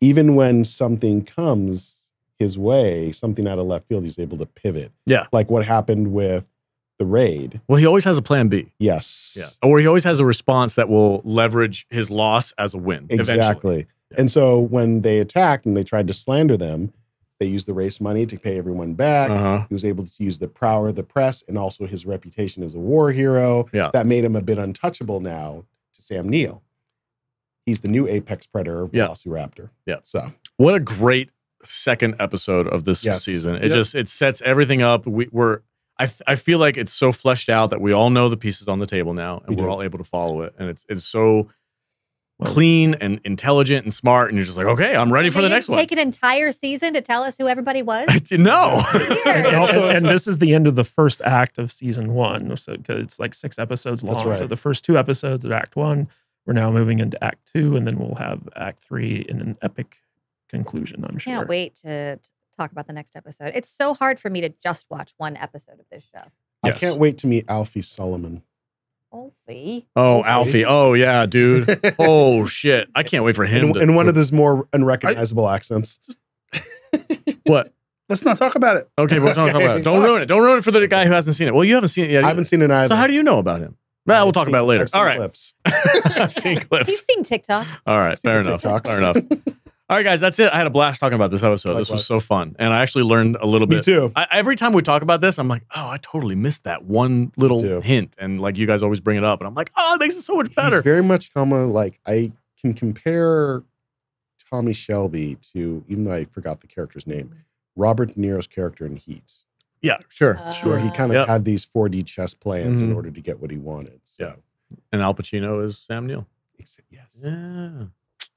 even when something comes his way, something out of left field, he's able to pivot. Yeah. like what happened with the raid. well, he always has a plan B. Yes, Yeah. Or he always has a response that will leverage his loss as a win. eventually. exactly. Yeah. And so when they attacked and they tried to slander them, they used the race money to pay everyone back. Uh-huh. He was able to use the power of the press and also his reputation as a war hero. Yeah. That made him a bit untouchable now to Sam Neill. He's the new apex predator of Yeah. Velociraptor. Yeah. So What a great second episode of this Yes. season. It Yep. just it sets everything up. We, we're I I feel like it's so fleshed out that we all know the pieces on the table now, and we are all able to follow it. And it's it's so Well- clean and intelligent and smart. And you're just like, okay, I'm ready for the didn't next one. Take an entire season to tell us who everybody was. no. and, Weird. also- and- and this is the end of the first act of season one. So 'cause it's like six episodes long. right. So the first two episodes of Act One, we're now moving into Act Two, and then we'll have Act Three in an epic conclusion. I'm sure. Can't wait to talk about the next episode. It's so hard for me to just watch one episode of this show. I can't wait to meet Alfie Solomon. Alfie. Oh, Alfie. Alfie. Oh yeah, dude. oh shit. I can't wait for him. in, to, in one to- of his more unrecognizable accents. what? Let's not talk about it. Okay, we're talking about it. Don't ruin it. Don't ruin it for the guy who hasn't seen it. Well, you haven't seen it yet. I haven't seen it either. So how do you know about him? Well, we'll talk seen- about it later. I've seen All right. clips. I've seen clips. He's seen TikTok. All right, Seen fair enough. TikToks. Fair enough. All right, guys, that's it. I had a blast talking about this episode. This was so fun, and I actually learned a little Me bit. too. I, every time we talk about this, I'm like, oh, I totally missed that one little hint, and like you guys always bring it up, and I'm like, oh, it makes it so much better. He's very much comma like I can compare Tommy Shelby to even though I forgot the character's name, Robert De Niro's character in Heat. yeah, sure. sure. he Uh, kind of Yep. had these 4D chess plans in Mhm. order to get what he wanted. So, Yeah. And Al Pacino is Sam Neill. yes. Yeah.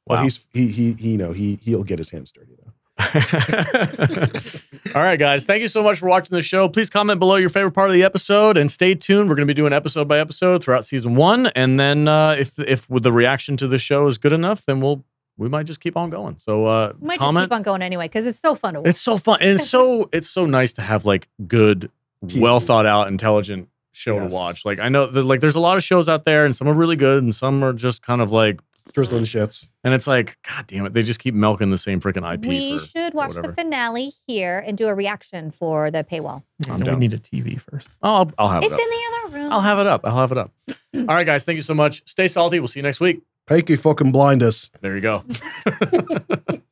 But Wow. he's he he he you know he he'll get his hands dirty though. All right, guys. Thank you so much for watching the show. Please comment below your favorite part of the episode and stay tuned. We're going to be doing episode by episode throughout season one. And then uh, if if the reaction to the show is good enough, then we'll we might just keep on going. So uh, We might just comment. keep on going anyway because it's so fun to watch. It's so fun. And it's so it's so nice to have like good, TV. well thought out, intelligent show Yes. to watch. Like I know that like there's a lot of shows out there and some are really good and some are just kind of like Drizzling shits. and it's like, God damn it, they just keep milking the same freaking IP. we for- should watch whatever. the finale here and do a reaction for the paywall. I'm And we need a TV first. Oh, I'll, I'll have It's it It's in the other room. I'll have it up. I'll have it up. All right, guys. Thank you so much. Stay salty. We'll see you next week. Pikey fucking blind us. There you go.